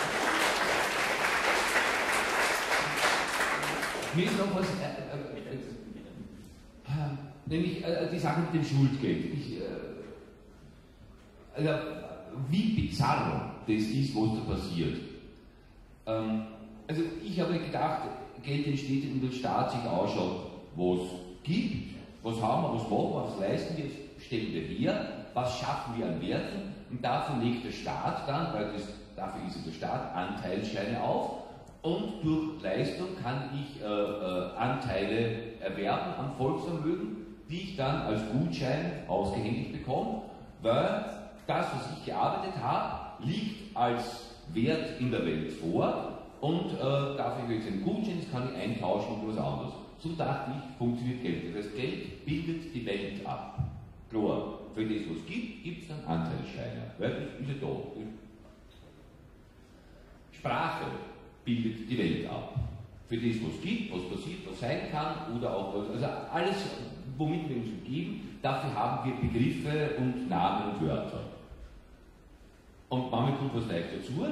Mir ist noch was, äh, äh, äh, nämlich äh, die Sache mit dem Schuldgeld. Ich, äh, also, wie bizarr das ist, was da passiert. Ähm, also ich habe gedacht, Geld entsteht, indem der Staat sich ausschaut, was gibt, was haben wir, was machen wir, was leisten wir, stellen wir her, was schaffen wir an Werten und dafür legt der Staat dann, weil das, dafür ist der Staat, Anteilsscheine auf und durch Leistung kann ich äh, äh, Anteile erwerben am Volksvermögen, die ich dann als Gutschein ausgehändigt bekomme, weil das, was ich gearbeitet habe, liegt als Wert in der Welt vor und äh, dafür gibt es einen Gutschein, das kann ich eintauschen in was anderes. So dachte ich, funktioniert Geld. Das Geld bildet die Welt ab. Klar, für das, was es gibt, gibt es dann Anteilsscheine. Weil das ist ja da. Sprache bildet die Welt ab. Für das, was gibt, was passiert, was sein kann oder auch was. Also alles, womit wir uns umgeben, dafür haben wir Begriffe und Namen und Wörter. Und manchmal kommt was leicht dazu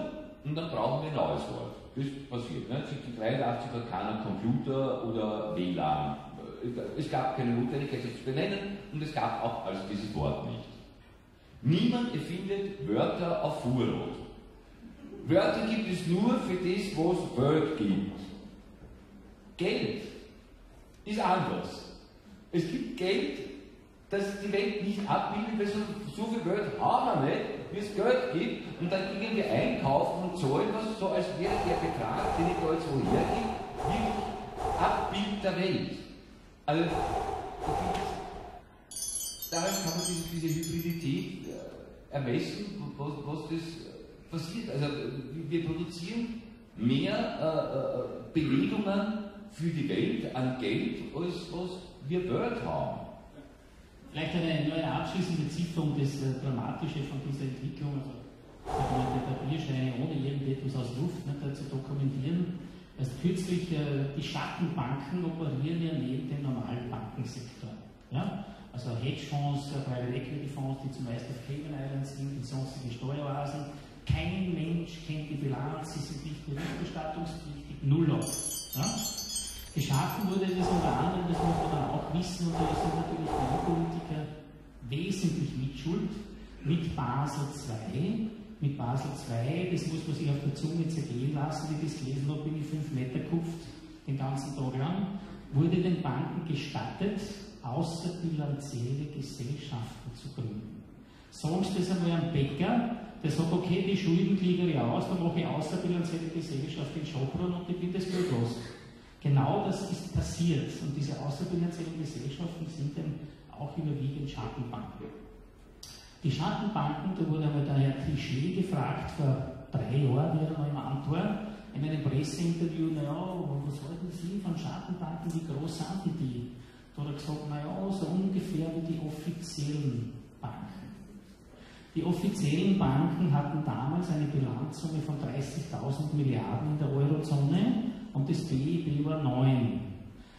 und dann brauchen wir ein neues Wort. Das passiert. Ne? 1983 hat keiner Computer oder WLAN. Es gab keine Notwendigkeit, das zu benennen und es gab auch also dieses Wort nicht. Niemand erfindet Wörter auf Fuhrrot. Wörter gibt es nur für das, was es Word gibt. Geld ist anders. Es gibt Geld, das die Welt nicht abbildet, weil so, so viel Geld haben wir nicht, wie es Geld gibt, und dann wir einkaufen und zahlen was, so als wäre der Betrag, den ich da jetzt woher gebe, wirklich Abbild der Welt. Also, daran kann man diese, diese Hybridität äh, ermessen, was, was das äh, passiert. Also, wir produzieren mehr äh, äh, Bewegungen für die Welt an Geld, als was wir Word haben. Vielleicht eine neue abschließende Ziffer, um das äh, Dramatische von dieser Entwicklung, also sogenannte Papierscheine ohne irgendetwas aus Luft nicht, zu dokumentieren. Erst kürzlich, äh, die Schattenbanken operieren ja neben dem normalen Bankensektor. Ja? Also Hedgefonds, äh, Private Equity Fonds, die zumeist auf Cayman Islands sind, die sonstige Steueroasen. Kein Mensch kennt die Bilanz, sie sind nicht berichterstattungspflichtig, null Ja? Geschaffen wurde das unter anderem, das muss man dann auch wissen, und da sind natürlich die Politiker wesentlich mitschuld, mit Basel II. Mit Basel II, das muss man sich auf der Zunge zergehen lassen, wie das gelesen habe, bin ich fünf Meter kupft den ganzen Tag lang, wurde den Banken gestattet, außerbilanzielle Gesellschaften zu gründen. Sonst ist einmal ein Bäcker, der sagt, okay, die Schulden kriege ich aus, dann mache ich außerbilanzielle Gesellschaft in Schopron und ich bin das Geld los. Genau das ist passiert und diese außerbilanziellen Gesellschaften sind dann auch überwiegend Schattenbanken. Die Schattenbanken, da wurde einmal der Herr Trichet gefragt, vor drei Jahren, wie er noch im Antwort, in einem Presseinterview, naja, was halten Sie von Schattenbanken, wie groß sind die? Da hat er gesagt, naja, so ungefähr wie die offiziellen. Die offiziellen Banken hatten damals eine Bilanzsumme von 30.000 Milliarden in der Eurozone und das BIP war 9.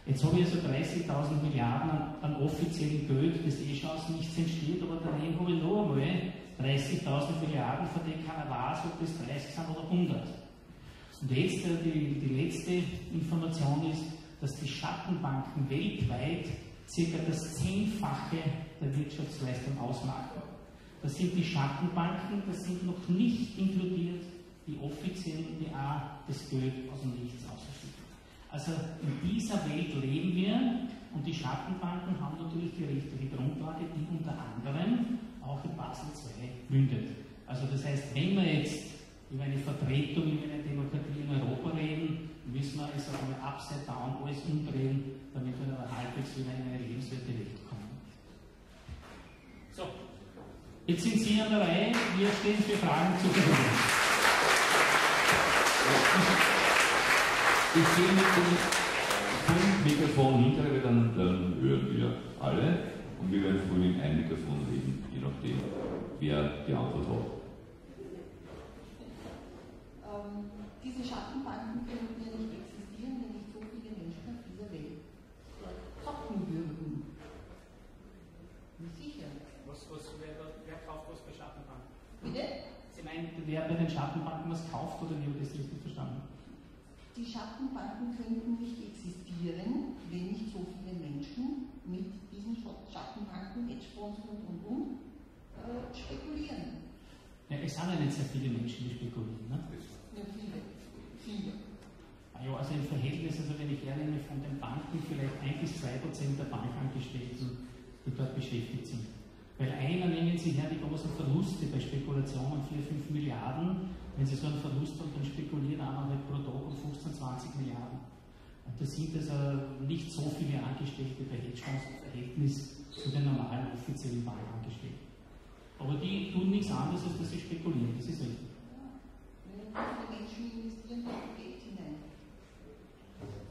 Jetzt habe ich also 30.000 Milliarden an, an offiziellen Geld, das eh schon aus nichts entsteht, aber daneben habe ich noch einmal 30.000 Milliarden, von denen keiner weiß, ob das 30 sind oder 100. Und jetzt äh, die, die letzte Information ist, dass die Schattenbanken weltweit circa das Zehnfache der Wirtschaftsleistung ausmachen. Das sind die Schattenbanken, das sind noch nicht inkludiert die offiziellen, auch das Geld aus dem Nichts ausschütten. Also in dieser Welt leben wir und die Schattenbanken haben natürlich die rechtliche Grundlage, die unter anderem auch in Basel II mündet. Also das heißt, wenn wir jetzt über eine Vertretung in einer Demokratie in Europa reden, müssen wir es auch mal upside down alles umdrehen, damit wir halbwegs wieder in eine lebenswerte Welt jetzt sind Sie an der Reihe, wir stehen für Fragen zur Verfügung. Ich gehe mit dem Mikrofon hinter, weil dann, dann hören wir alle und wir werden früh in ein Mikrofon reden, je nachdem, wer die Antwort hat. Ähm, diese Schattenbanken könnten ja nicht existieren, wenn nicht so viele Menschen auf dieser Welt zocken würden. Sicher. Was, was, wer, wer kauft was bei Schattenbanken? Meinen, wer bei den Schattenbanken was kauft oder wie habe ich das richtig verstanden? Die Schattenbanken könnten nicht existieren, wenn nicht so viele Menschen mit diesen Schattenbanken, Hedgefonds und und und äh, spekulieren. Ja, es sind ja nicht sehr viele Menschen, die spekulieren. Ne? Ja, viele. Viele. Ah ja, also im Verhältnis, also wenn ich hernehme von den Banken, vielleicht 1 bis 2 Prozent der Bankangestellten, die dort beschäftigt sind. Weil einer nehmen Sie her die großen Verluste bei Spekulationen 4, 5 Milliarden. Wenn Sie so einen Verlust haben, dann spekulieren halt pro Tag um 15, 20 Milliarden. Und da sind also nicht so viele Angestellte bei Hedgefonds im Verhältnis zu den normalen offiziellen Bankangestellten. Aber die tun nichts anderes, als dass sie spekulieren, das ist richtig.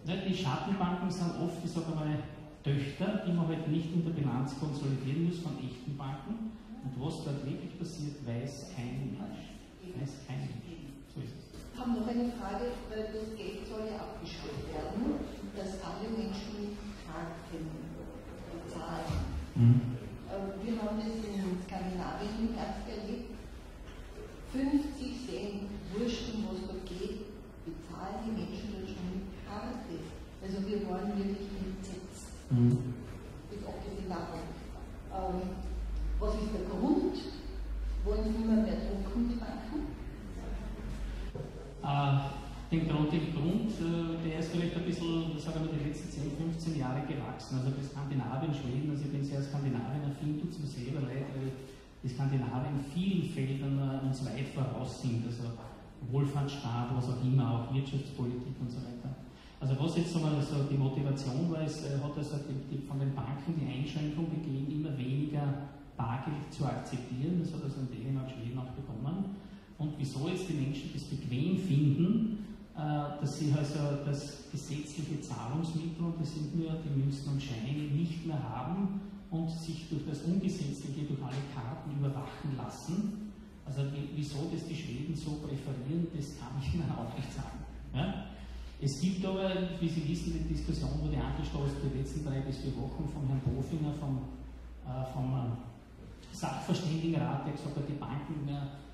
Ja, die Schattenbanken sind oft, ich sage mal, Töchter, die man halt nicht in der Bilanz konsolidieren muss von echten Banken. Und was dort wirklich passiert, weiß kein Mensch. Weiß kein Mensch. So ist es. Ich habe noch eine Frage, weil das Geld soll ja abgeschafft werden, dass alle Menschen mit Karten zahlen. Mhm. Ähm, wir haben das in Skandinavien Herbst erlebt. 50 Cent, wurscht, was da geht, bezahlen die Menschen dort schon mit Karte. Also wir wollen wirklich entsetzt. Mhm. Bis abgesehen davon. Ähm, was ist der Grund? Wollen Sie immer mehr drucken, die Banken? Äh, den Grund, den Grund äh, der ist vielleicht ein bisschen, sagen wir, die letzten 10, 15 Jahre gewachsen. Also bei Skandinavien, Schweden, also ich bin sehr Skandinavien-affin, tut es mir selber leid, weil die Skandinavier in vielen Feldern äh, uns weit voraus sind. Also Wohlfahrtsstaat, was auch immer, auch Wirtschaftspolitik und so weiter. Also was jetzt einmal so die Motivation war, ist, hat also von den Banken die Einschränkung gegeben, immer weniger Bargeld zu akzeptieren. Das hat also in Dänemark, Schweden auch begonnen. Und wieso jetzt die Menschen das bequem finden, äh, dass sie also das gesetzliche Zahlungsmittel, und das sind nur die Münzen und Scheine, nicht mehr haben und sich durch das Ungesetzliche, durch alle Karten überwachen lassen. Also wieso das die Schweden so präferieren, das kann ich Ihnen auch nicht sagen. Ja? Es gibt aber, wie Sie wissen, die Diskussion wurde angestoßen die letzten drei bis vier Wochen von Herrn Bofinger vom, äh, vom äh, Sachverständigenrat, der gesagt hat, die Banken,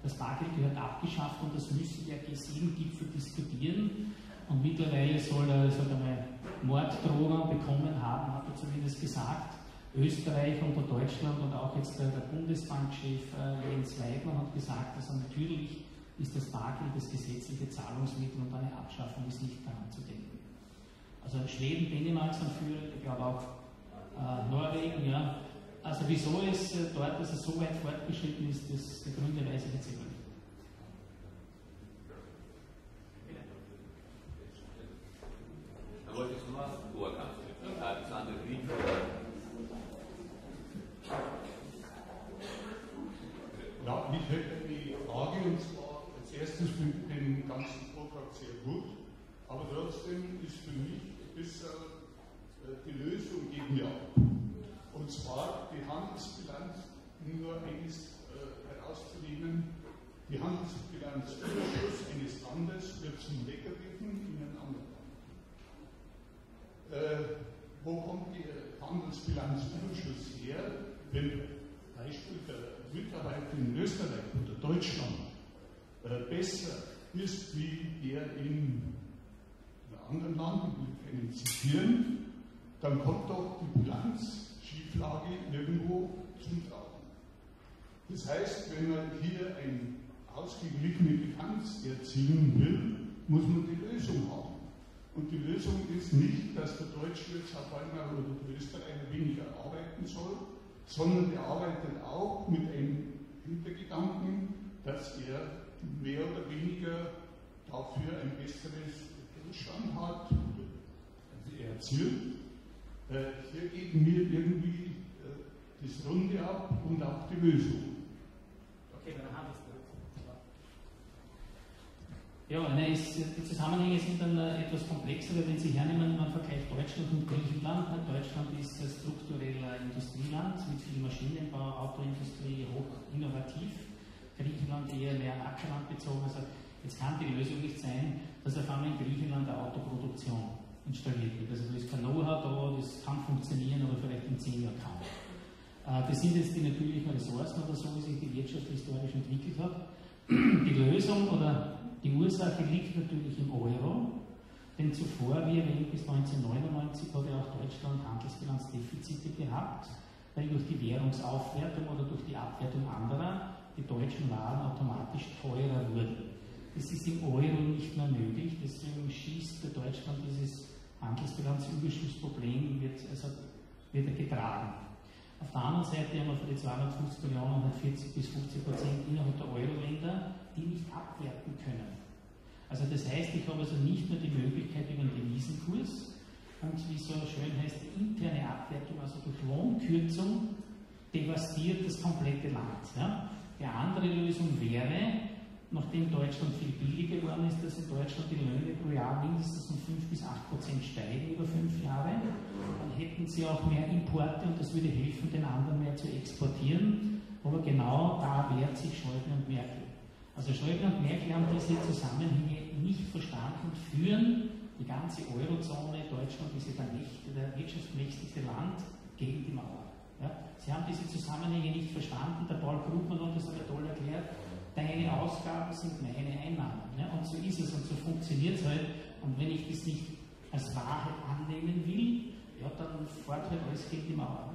das Bargeld gehört abgeschafft und das müssen der G7-Gipfel diskutieren. Und mittlerweile soll er, sag einmal, Morddrohungen bekommen haben, hat er zumindest gesagt. Österreich und Deutschland und auch jetzt der, Bundesbankchef äh, Jens Weidmann hat gesagt, also natürlich ist das Bargeld das gesetzliche Zahlungsmittel und eine Abschaffung ist nicht daran zu denken. Also Schweden, Dänemark sind für, ich glaube auch äh, Norwegen, ja. Also wieso es äh, dort also so weit fortgeschritten ist, das, die Gründe weiß ich jetzt immer nicht. Da wollte ich mal Vorkampf. Alexander Krieg. Ja, mich hätte die Frage und zwar erstes finde ich den ganzen Vortrag sehr gut, aber trotzdem ist für mich besser äh, die Lösung gegen ja. Und zwar die Handelsbilanz, nur eines äh, herauszunehmen, die Handelsbilanz Überschuss eines Landes wird zum Negativen in einem anderen Land. Äh, wo kommt die Handelsbilanzüberschuss her, wenn Beispiel der Mitarbeiter in Österreich oder Deutschland äh, besser ist wie der in anderen Land, will keinen zitieren, dann kommt doch die Bilanzschieflage irgendwo zum Tragen. Das heißt, wenn man hier eine ausgeglichene Bilanz erzielen will, muss man die Lösung haben. Und die Lösung ist nicht, dass der Deutsche jetzt auf einmal oder der Österreicher weniger arbeiten soll, sondern er arbeitet auch mit einem Hintergedanken, dass er mehr oder weniger dafür ein besseres Zustand hat, also erzielt. Äh, hier geht mir irgendwie äh, das Runde ab und auch die Lösung. Okay, dann haben wir es ja, nein, es, die Zusammenhänge sind dann äh, etwas komplexer, weil wenn Sie hernehmen, man vergleicht Deutschland und Griechenland. Deutschland ist ein struktureller Industrieland mit viel Maschinenbau, Autoindustrie, hoch innovativ. Griechenland eher mehr Ackerland bezogen. Also jetzt kann die Lösung nicht sein, dass auf einmal in Griechenland eine Autoproduktion installiert wird. Also da ist kein Know-how da, das kann funktionieren, aber vielleicht in zehn Jahren kaum. Äh, das sind jetzt die natürlichen Ressourcen oder so, wie sich die Wirtschaft historisch entwickelt hat. Die Lösung oder die Ursache liegt natürlich im Euro, denn zuvor, wie erwähnt, bis 1999 hat ja auch Deutschland Handelsbilanzdefizite gehabt, weil durch die Währungsaufwertung oder durch die Abwertung anderer die deutschen Waren automatisch teurer wurden. Das ist im Euro nicht mehr möglich, deswegen schießt für Deutschland dieses Handelsbilanzüberschussproblem, wird, also wird getragen. Auf der anderen Seite haben wir für die 250 Millionen 140 bis 50 Prozent innerhalb der Euro-Länder, die nicht abwerten können. Also das heißt, ich habe also nicht nur die Möglichkeit über den Devisenkurs und wie so schön heißt, die interne Abwertung, also durch Lohnkürzung, devastiert das komplette Land. Ja? Die andere Lösung wäre, nachdem Deutschland viel billiger geworden ist, dass in Deutschland die Löhne pro Jahr mindestens um 5 bis 8 Prozent steigen über fünf Jahre, dann hätten sie auch mehr Importe und das würde helfen, den anderen mehr zu exportieren. Aber genau da wehrt sich Schäuble und Merkel. Also Schäuble und Merkel haben diese Zusammenhänge nicht verstanden und führen die ganze Eurozone, Deutschland ist ja der wirtschaftsmächtigste Land, gegen die Mauer. Ja? Sie haben diese Zusammenhänge nicht verstanden. Der Paul Krugmann hat das aber toll erklärt. Deine Ausgaben sind meine Einnahmen. Ja? Und so ist es und so funktioniert es halt. Und wenn ich das nicht als Wahrheit annehmen will, ja, dann fährt halt alles gegen die Mauer.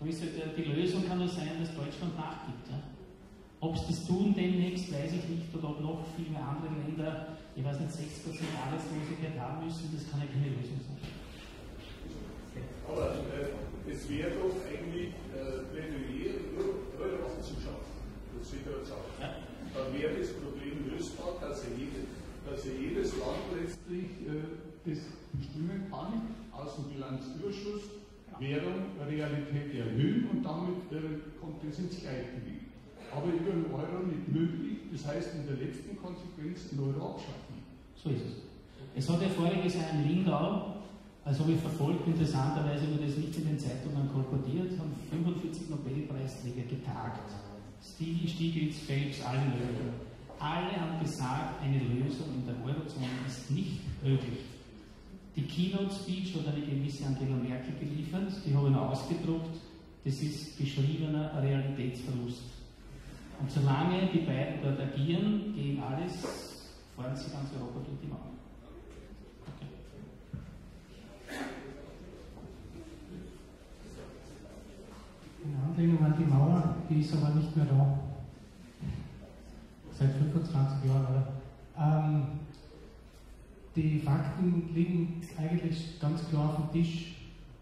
Ne? Ist halt, die Lösung kann nur sein, dass Deutschland nachgibt. Ja? Ob es das tun demnächst, weiß ich nicht, oder ob noch viel mehr andere Länder, ich weiß nicht, 6% Arbeitslosigkeit haben müssen, das kann ja keine Lösung sein. Aber äh, es wäre doch eigentlich äh, Plädoyer. Das sieht er jetzt auch. Ja. Dann wäre das Problem lösbar, dass er, jede, dass er jedes Land letztlich äh, das bestimmen kann, Außenbilanzüberschuss. Währung, Realität erhöhen und damit äh, kommt es ins Gleichgewicht. Aber über den Euro nicht möglich, das heißt in der letzten Konsequenz den Euro abschaffen. So ist es. Es hat ja voriges Jahr in Lindau also habe ich verfolgt, interessanterweise wurde es nicht in den Zeitungen kolportiert, haben 45 Nobelpreisträger getagt. Stiglitz, Phelps, alle Leute. Alle haben gesagt, eine Lösung in der Eurozone ist nicht möglich. Keynote-Speech oder eine gewisse Angela Merkel geliefert, die habe ich noch ausgedruckt. Das ist beschriebener Realitätsverlust. Und solange die beiden dort agieren gegen alles, fahren sie ganz Europa durch die Mauer. An die Mauer, die ist aber nicht mehr da. Seit 25 Jahren, oder? Ähm, die Fakten liegen eigentlich ganz klar auf dem Tisch,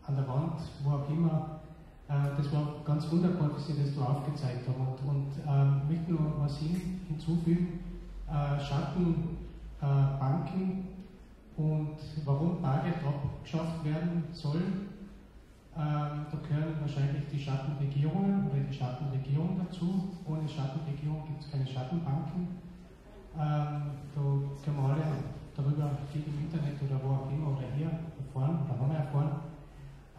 an der Wand, wo auch immer. Äh, das war ganz wunderbar, dass Sie das da aufgezeigt haben. Und, und äh, möchte noch was hin, hinzufügen. Äh, Schattenbanken äh, und warum Bargeld abgeschafft werden soll. Ähm, da gehören wahrscheinlich die Schattenregierungen oder die Schattenregierung dazu. Ohne Schattenregierung gibt es keine Schattenbanken. Ähm, da können wir alle darüber viel im Internet oder wo auch immer oder hier erfahren oder haben wir erfahren.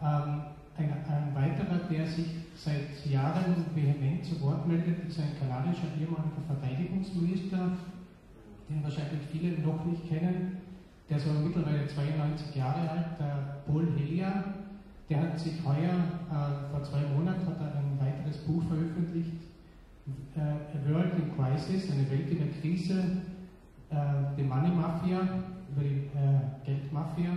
Ähm, ein, ein, weiterer, der sich seit Jahren vehement zu Wort meldet, ist ein kanadischer ehemaliger Verteidigungsminister, den wahrscheinlich viele noch nicht kennen. Der ist mittlerweile 92 Jahre alt, der Paul Helia. Der hat sich heuer, äh, vor zwei Monaten, hat er ein weiteres Buch veröffentlicht, äh, A World in Crisis, eine Welt in der Krise, äh, die Money Mafia, über die äh, Geldmafia.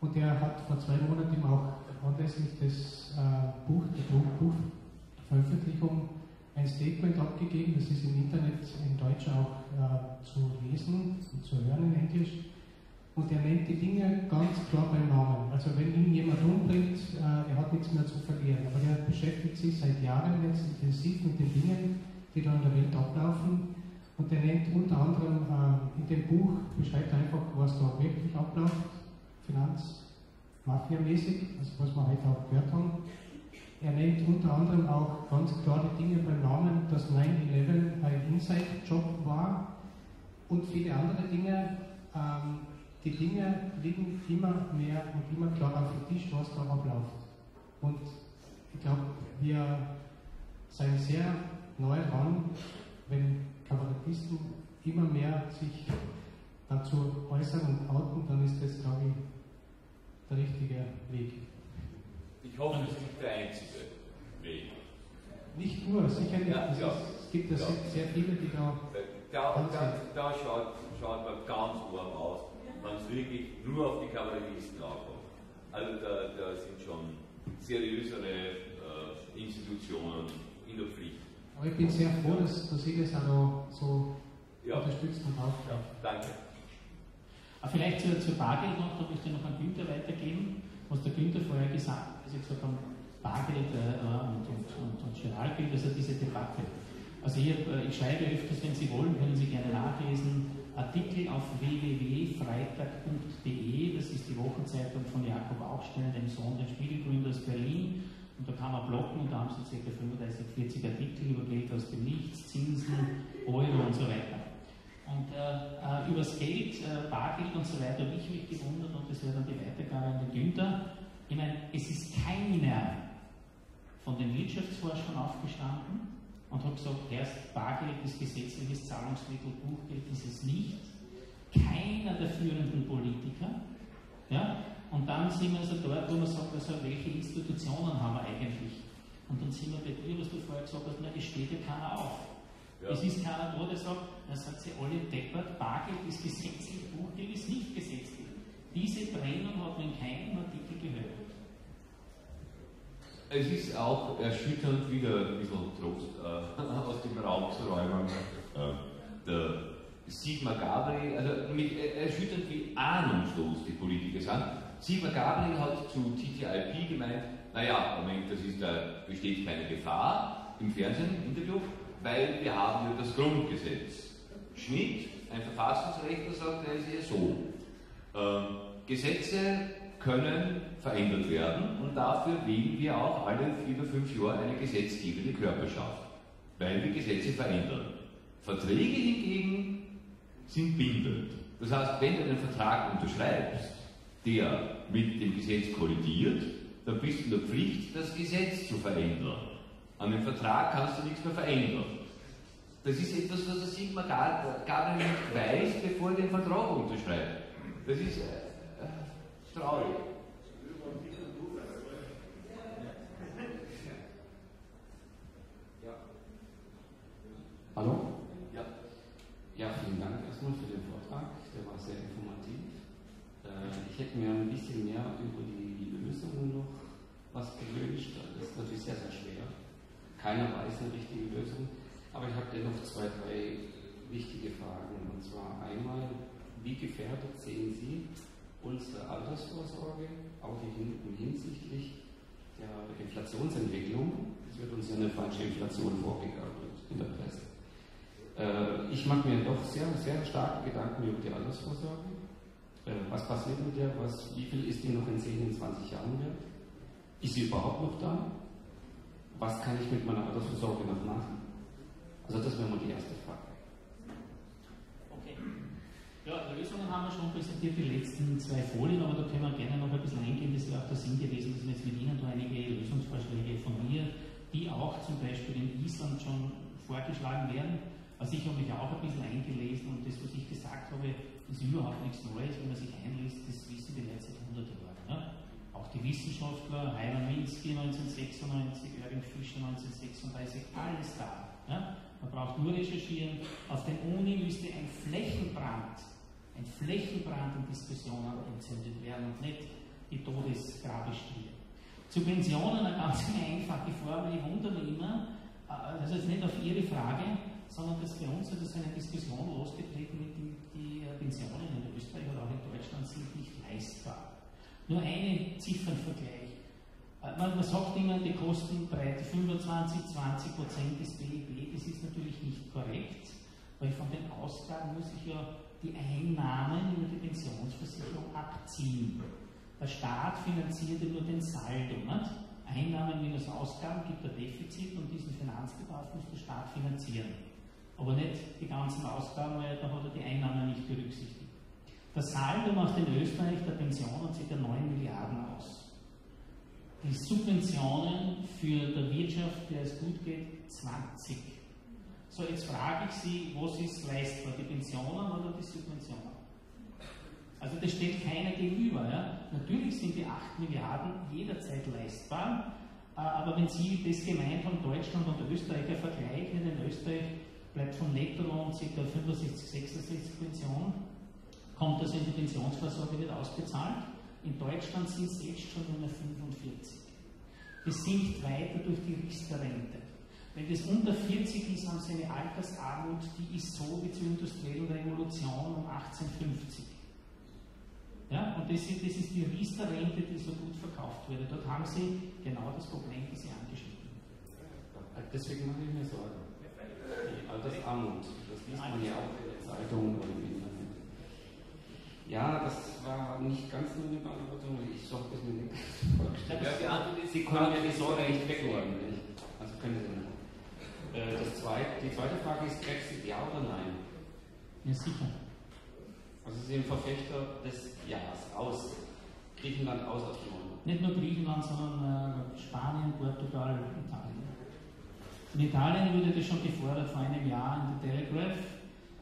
Und der hat vor zwei Monaten auch anlässlich des äh, Buch, der Buchveröffentlichung ein Statement abgegeben, das ist im Internet in Deutsch auch äh, zu lesen und zu hören in Englisch. Und er nennt die Dinge ganz klar beim Namen. Also wenn ihn jemand umbringt, äh, er hat nichts mehr zu verlieren. Aber er beschäftigt sich seit Jahren jetzt intensiv mit den Dingen, die da in der Welt ablaufen. Und er nennt unter anderem äh, in dem Buch, beschreibt einfach, was da wirklich abläuft, Finanzmafia-mäßig, also was wir heute auch gehört haben. Er nennt unter anderem auch ganz klar die Dinge beim Namen, dass 9-11 ein Inside-Job war und viele andere Dinge. Ähm, die Dinge liegen immer mehr und immer klarer auf dem Tisch, was da abläuft. Und ich glaube, wir sind sehr neu dran, wenn Kabarettisten immer mehr sich dazu äußern und outen, dann ist das, glaube ich, der richtige Weg. Ich hoffe, es ist nicht der einzige Weg. Nicht nur, sicher nicht. Ja, ja. Ist, es gibt ja, sehr viele, die da. Da, da, da schaut, schaut man ganz warm aus man es wirklich nur auf die Kabarettisten ankommt. Also da, da, sind schon seriösere äh, Institutionen in der Pflicht. Aber ich bin sehr froh, dass, dass Sie das auch so ja. unterstützt und aufgreift. Ja, danke. Aber vielleicht zur, zur Bargeld noch, da möchte ich noch an Günther weitergeben, was der Günther vorher gesagt hat, als ich gesagt habe, Bargeld äh, und, und, und, und Giralgeld, also diese Debatte. Also hier, äh, ich schreibe öfters, wenn Sie wollen, können Sie gerne nachlesen, Artikel auf www.freitag.de, das ist die Wochenzeitung von Jakob Augstein, dem Sohn des Spiegelgründers Berlin. Und da kann man blocken und da haben sie ca. 35, 40 Artikel über Geld aus dem Nichts, Zinsen, Euro und so weiter. Und äh, äh, über das Geld, äh, Bargeld und so weiter habe ich mich gewundert und das wäre dann die Weitergabe an den Günther. Ich meine, es ist keiner von den Wirtschaftsforschern aufgestanden, und hat gesagt, erst Bargeld ist gesetzliches Zahlungsmittel, Buchgeld ist es nicht. Keiner der führenden Politiker. Ja? Und dann sind wir also dort, wo man sagt, also welche Institutionen haben wir eigentlich? Und dann sind wir bei dir, was du vorher gesagt hast, na, es steht ja keiner auf. Ja. Es ist keiner da, der sagt, dann sagt sie alle deppert, Bargeld ist gesetzlich, Buchgeld ist nicht gesetzlich. Diese Trennung hat man in keinem Artikel gehört. Es ist auch erschütternd, wieder ein bisschen Trost äh, aus dem Raum zu räumen. Äh, der Sigmar Gabriel, also mit, äh, erschütternd, wie ahnungslos die Politiker sind. Sigmar Gabriel hat zu TTIP gemeint, naja, Moment, das ist, da besteht keine Gefahr im Fernsehen, im Interview, weil wir haben ja das Grundgesetz. Schmidt, ein Verfassungsrechtler, sagt, er ist eher so. Ähm, Gesetze können verändert werden und dafür wählen wir auch alle vier oder fünf Jahre eine gesetzgebende Körperschaft, weil wir Gesetze verändern. Verträge hingegen sind bindend. Das heißt, wenn du einen Vertrag unterschreibst, der mit dem Gesetz kollidiert, dann bist du in der Pflicht, das Gesetz zu verändern. An dem Vertrag kannst du nichts mehr verändern. Das ist etwas, was der Sigmar gar, gar nicht weiß, bevor er den Vertrag unterschreibt. Das ist traurig. Hallo? Ja. Ja, vielen Dank erstmal für den Vortrag. Der war sehr informativ. Äh, ich hätte mir ein bisschen mehr über die Lösungen noch was gewünscht. Das ist natürlich sehr, sehr schwer. Keiner weiß eine richtige Lösung. Aber ich habe dennoch zwei, drei wichtige Fragen. Und zwar einmal, wie gefährdet sehen Sie unsere Altersvorsorge, auch hinsichtlich der Inflationsentwicklung? Es wird uns ja eine falsche Inflation vorgegaukelt in der Presse. Äh, ich mache mir doch sehr, sehr starke Gedanken über die Altersvorsorge. Äh, was passiert mit der? Was, wie viel ist die noch in 10, in 20 Jahren wert? Ist sie überhaupt noch da? Was kann ich mit meiner Altersvorsorge noch machen? Also das wäre mal die erste Frage. Ja, Lösungen haben wir schon präsentiert, die letzten zwei Folien, aber da können wir gerne noch ein bisschen eingehen. Das wäre auch der Sinn gewesen, dass wir jetzt mit Ihnen da einige Lösungsvorschläge von mir, die auch zum Beispiel in Island schon vorgeschlagen werden, also ich habe mich auch ein bisschen eingelesen und das, was ich gesagt habe, ist überhaupt nichts Neues. Wenn man sich einliest, das wissen die Leute seit 100 Jahren. Ja? Auch die Wissenschaftler, Heimann Minsky 1996, Irving Fischer 1936, alles da. Ja? Man braucht nur recherchieren. Auf den Uni müsste ein Flächenbrand, ein Flächenbrand in Diskussionen entzündet werden und nicht die Todesgrabestiele. Zu Pensionen eine ganz einfache Formel. Ich wundere mich immer, äh, also jetzt nicht auf Ihre Frage, sondern dass bei uns so eine Diskussion losgetreten wird, die, die Pensionen in Österreich oder auch in Deutschland sind nicht leistbar. Nur eine Ziffernvergleich. Äh, man, man sagt immer, die Kostenbreite 25, 20 Prozent des BIP, das ist natürlich nicht korrekt, weil von den Ausgaben muss ich ja die Einnahmen über die Pensionsversicherung abziehen. Der Staat finanziert nur den Saldo. Nicht? Einnahmen minus Ausgaben gibt ein Defizit und diesen Finanzbedarf muss der Staat finanzieren aber nicht die ganzen Ausgaben, weil da hat er die Einnahmen nicht berücksichtigt. Der Saldo macht in Österreich der Pensionen ca. 9 Milliarden aus. Die Subventionen für die Wirtschaft, der es gut geht, 20. So, jetzt frage ich Sie, was ist leistbar, die Pensionen oder die Subventionen? Also das steht keiner gegenüber. Ja? Natürlich sind die 8 Milliarden jederzeit leistbar, äh, aber wenn Sie das gemeint haben, Deutschland und Österreich, ein Vergleich mit in Österreich bleibt vom Nettolohn ca. 65, 66 Pension, kommt also in die Pensionsvorsorge nicht ausbezahlt. In Deutschland sind es jetzt schon nur 45. Das sinkt weiter durch die Riester-Rente. Wenn das unter 40 ist, haben sie eine Altersarmut, die ist so wie zur industriellen Revolution um 1850. Ja, und das ist, das ist die Riester-Rente, die so gut verkauft wurde. Dort haben sie genau das Problem, das sie angeschnitten haben. Deswegen mache ich mir Sorgen die Altersarmut. Das liest man ja auch in der Zeitung oder im Internet. Ja, das war nicht ganz nur eine Beantwortung, ich habe das mir nicht vorgestellt. Sie können ja die Sorge nicht nicht? Also können Sie nicht. Äh, das zweite, die zweite Frage ist Brexit, ja oder nein? Ja, sicher. Also Sie sind Verfechter des Ja's aus. Griechenland aus aus Nicht nur Griechenland, sondern äh, Spanien, Portugal, Italien. In Italien wurde das schon gefordert vor einem Jahr in der Telegraph.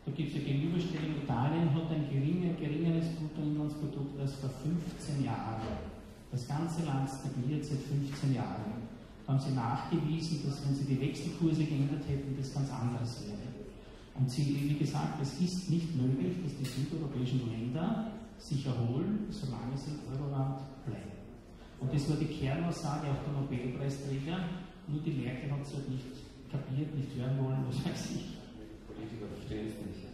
Da gibt es eine Gegenüberstellung. Italien hat ein geringer, geringeres Bruttoinlandsprodukt als vor 15 Jahren. Das ganze Land stagniert seit 15 Jahren. Haben sie nachgewiesen, dass wenn sie die Wechselkurse geändert hätten, das ganz anders wäre. Und sie, wie gesagt, es ist nicht möglich, dass die südeuropäischen Länder sich erholen, solange sie im Euroland bleiben. Und das war die Kernaussage auch der Nobelpreisträger nur die Merkel hat es halt nicht kapiert, nicht hören wollen, was weiß ich. Politiker verstehen es nicht.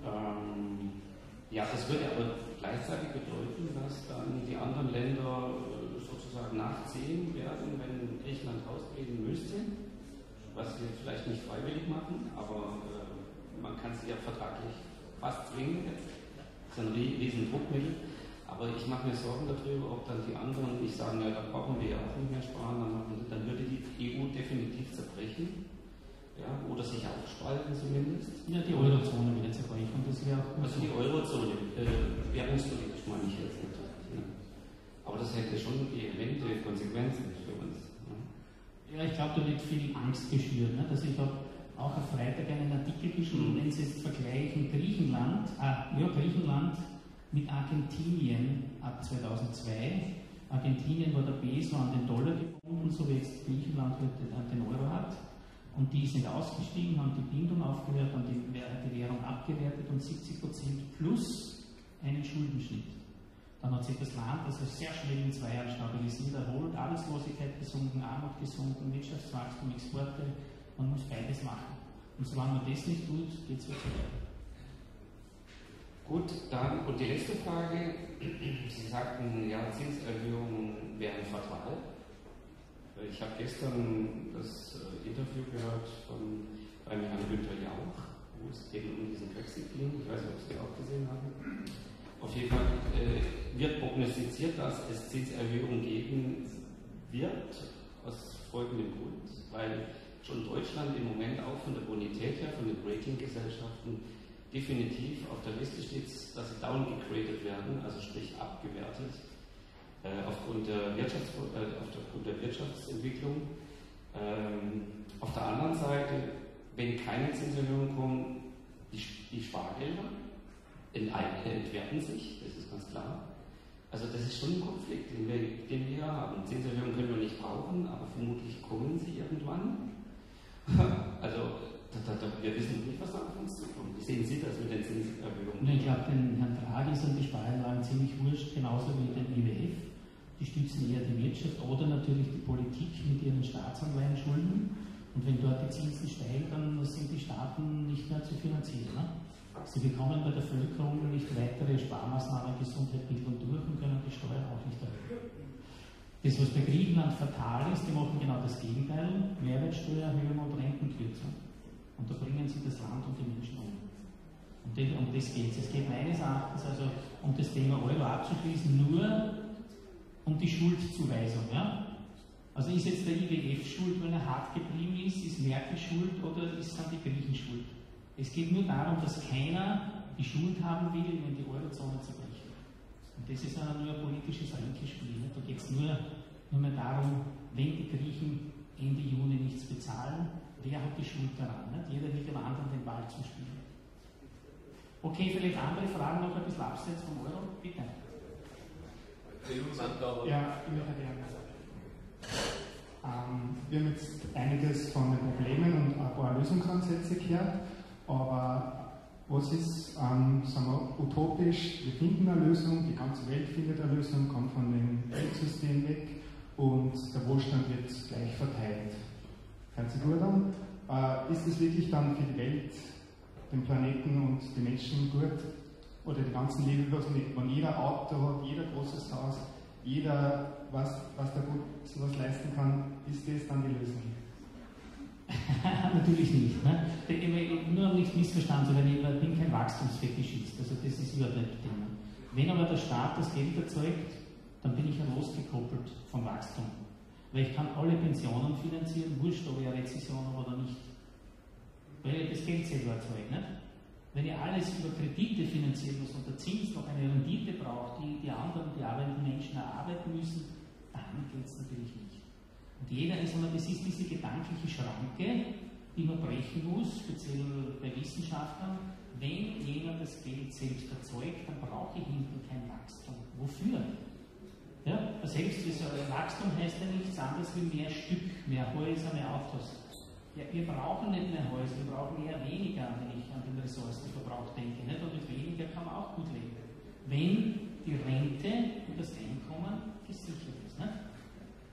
Ähm, ja, das würde aber gleichzeitig bedeuten, dass dann die anderen Länder sozusagen nachziehen werden, wenn Griechenland austreten müsste, was wir vielleicht nicht freiwillig machen, aber äh, man kann sie ja vertraglich fast zwingen. Das ist ein riesen Druckmittel. Aber ich mache mir Sorgen darüber, ob dann die anderen nicht sagen, ja, da brauchen wir ja auch nicht mehr sparen, dann, dann würde die EU definitiv zerbrechen. Ja, oder sich aufspalten zumindest. Ja, die Eurozone wieder zerbrechen. Das wäre also die Eurozone, äh, währungspolitisch meine ich jetzt natürlich. Aber das hätte schon Elemente, Konsequenzen für uns. Ne? Ja, ich glaube, da wird viel Angst geschürt. Ne? Also ich habe auch am Freitag einen Artikel geschrieben, mhm. wenn Sie jetzt vergleichen Griechenland, äh, ja, Griechenland mit Argentinien ab 2002. Argentinien war der Peso an den Dollar gebunden, so wie jetzt Griechenland heute den Euro hat. Und die sind ausgestiegen, haben die Bindung aufgehört, haben die, die Währung abgewertet und 70% plus einen Schuldenschnitt. Dann hat sich das Land also sehr schnell in zwei Jahren stabilisiert, erholt, Arbeitslosigkeit gesunken, Armut gesunken, Wirtschaftswachstum, Exporte. Man muss beides machen. Und solange man das nicht tut, geht es weiter. Gut, dann, und die letzte Frage. Sie sagten, ja, Zinserhöhungen wären fatal. Ich habe gestern das äh, Interview gehört von beim Herrn Günther Jauch, wo es eben um diesen Brexit ging. Ich weiß nicht, ob Sie auch gesehen haben. Auf jeden Fall äh, wird prognostiziert, dass es Zinserhöhungen geben wird, aus folgendem Grund, weil schon Deutschland im Moment auch von der Bonität her, von den Ratinggesellschaften, definitiv auf der Liste steht, dass sie downgegradet werden, also sprich abgewertet äh, aufgrund, der Wirtschafts äh, aufgrund der Wirtschaftsentwicklung. Ähm, auf der anderen Seite, wenn keine Zinserhöhungen kommen, die, die Spargelder entwerten sich, das ist ganz klar. Also das ist schon ein Konflikt, den wir, den wir haben. Zinserhöhungen können wir nicht brauchen, aber vermutlich kommen sie irgendwann. also da, da, wir wissen nicht, was da auf uns zukommt. Wie sehen Sie das mit den Zinserhöhungen? Ich glaube, den Herrn Draghi sind die Spareinlagen ziemlich wurscht, genauso wie den IWF die stützen eher die Wirtschaft oder natürlich die Politik mit ihren Staatsanleihenschulden. Und wenn dort die Zinsen steigen, dann sind die Staaten nicht mehr zu finanzieren. Ne? Sie bekommen bei der Völkerung nicht weitere Sparmaßnahmen, Gesundheit, Bildung durch und können die Steuern auch nicht erhöhen. Das, was bei Griechenland fatal ist, die machen genau das Gegenteil, Mehrwertsteuererhöhung und Rentenkürzung. Und da bringen sie das Land und die Menschen um. Und um das geht es. Es geht meines Erachtens also, um das Thema Euro abzuschließen, nur um die Schuldzuweisung. Ja? Also ist jetzt der IWF schuld, wenn er hart geblieben ist, ist Merkel schuld oder ist dann die Griechen schuld? Es geht nur darum, dass keiner die Schuld haben will, wenn die Eurozone zerbricht. Und das ist nur ein politisches Ränkespiel. Da geht es nur, nur mehr darum, wenn die Griechen Ende Juni nichts bezahlen, wer hat die Schuld daran? Nicht? Jeder will dem anderen den Ball zuspielen. Okay, vielleicht andere Fragen noch ein bisschen abseits vom Euro? Bitte. Ja, ich möchte gerne. Ähm, wir haben jetzt einiges von den Problemen und ein paar Lösungsansätze gehört, aber was ist, ähm, sagen wir, utopisch? Wir finden eine Lösung, die ganze Welt findet eine Lösung, kommt von dem Weltsystem weg und der Wohlstand wird gleich verteilt. Sich gut an? Äh, ist es wirklich dann für die Welt, den Planeten und die Menschen gut? oder die ganzen Lebewesen. Wenn jeder Auto hat, jeder großes Haus, jeder was, was da gut was leisten kann, ist das dann die Lösung? Natürlich nicht. Ne? Nur um nicht missverstanden zu werden, ich bin kein Wachstumsfetischist, also das ist überhaupt nicht Thema. Wenn aber der Staat das Geld erzeugt, dann bin ich ja losgekoppelt vom Wachstum. Weil ich kann alle Pensionen finanzieren, wurscht, ob ich eine Rezession habe oder nicht. Weil ich das Geld selber erzeugt. Nicht? Wenn ihr alles über Kredite finanzieren muss und der Zins noch eine Rendite braucht, die die anderen, die arbeitenden Menschen erarbeiten müssen, dann geht es natürlich. Und jeder, ist einmal, das ist diese gedankliche Schranke, die man brechen muss, speziell bei Wissenschaftlern. Wenn jemand das Geld selbst erzeugt, dann brauche ich hinten kein Wachstum. Wofür? Ja, selbst Wachstum heißt ja nichts anderes wie mehr Stück, mehr Häuser, mehr Autos. Ja, wir brauchen nicht mehr Häuser, wir brauchen eher weniger, wenn ich an den Ressourcenverbrauch denke. Nicht? Und mit weniger kann man auch gut leben. Wenn die Rente und das Einkommen gesichert ist. Nicht?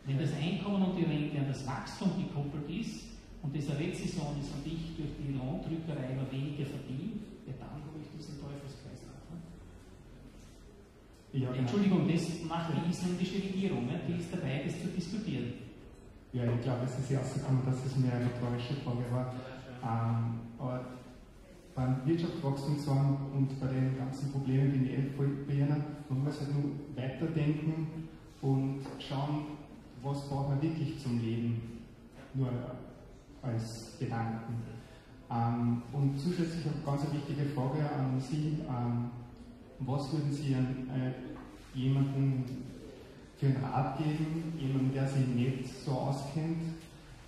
Wenn das Einkommen und die Rente an das Wachstum gekoppelt ist und eine Rezession ist und ich durch die Lohndrückerei immer weniger verdiene, ja, dann habe ich diesen Teufelskreis drauf. Ja, genau. Entschuldigung, das macht die isländische Regierung, nicht? die ist dabei, das zu diskutieren. Ja, ich glaube, es ist ja rausgekommen, dass es mehr eine rhetorische Frage war. Ähm, aber beim Wirtschaftswachstum sagen und bei den ganzen Problemen, die die beginnen, man muss halt nur weiterdenken und schauen, was braucht man wirklich zum Leben, nur als Gedanken. Ähm, und zusätzlich eine ganz wichtige Frage an Sie, ähm, was würden Sie an äh, jemanden für einen Rat geben, jemandem, der sich nicht so auskennt,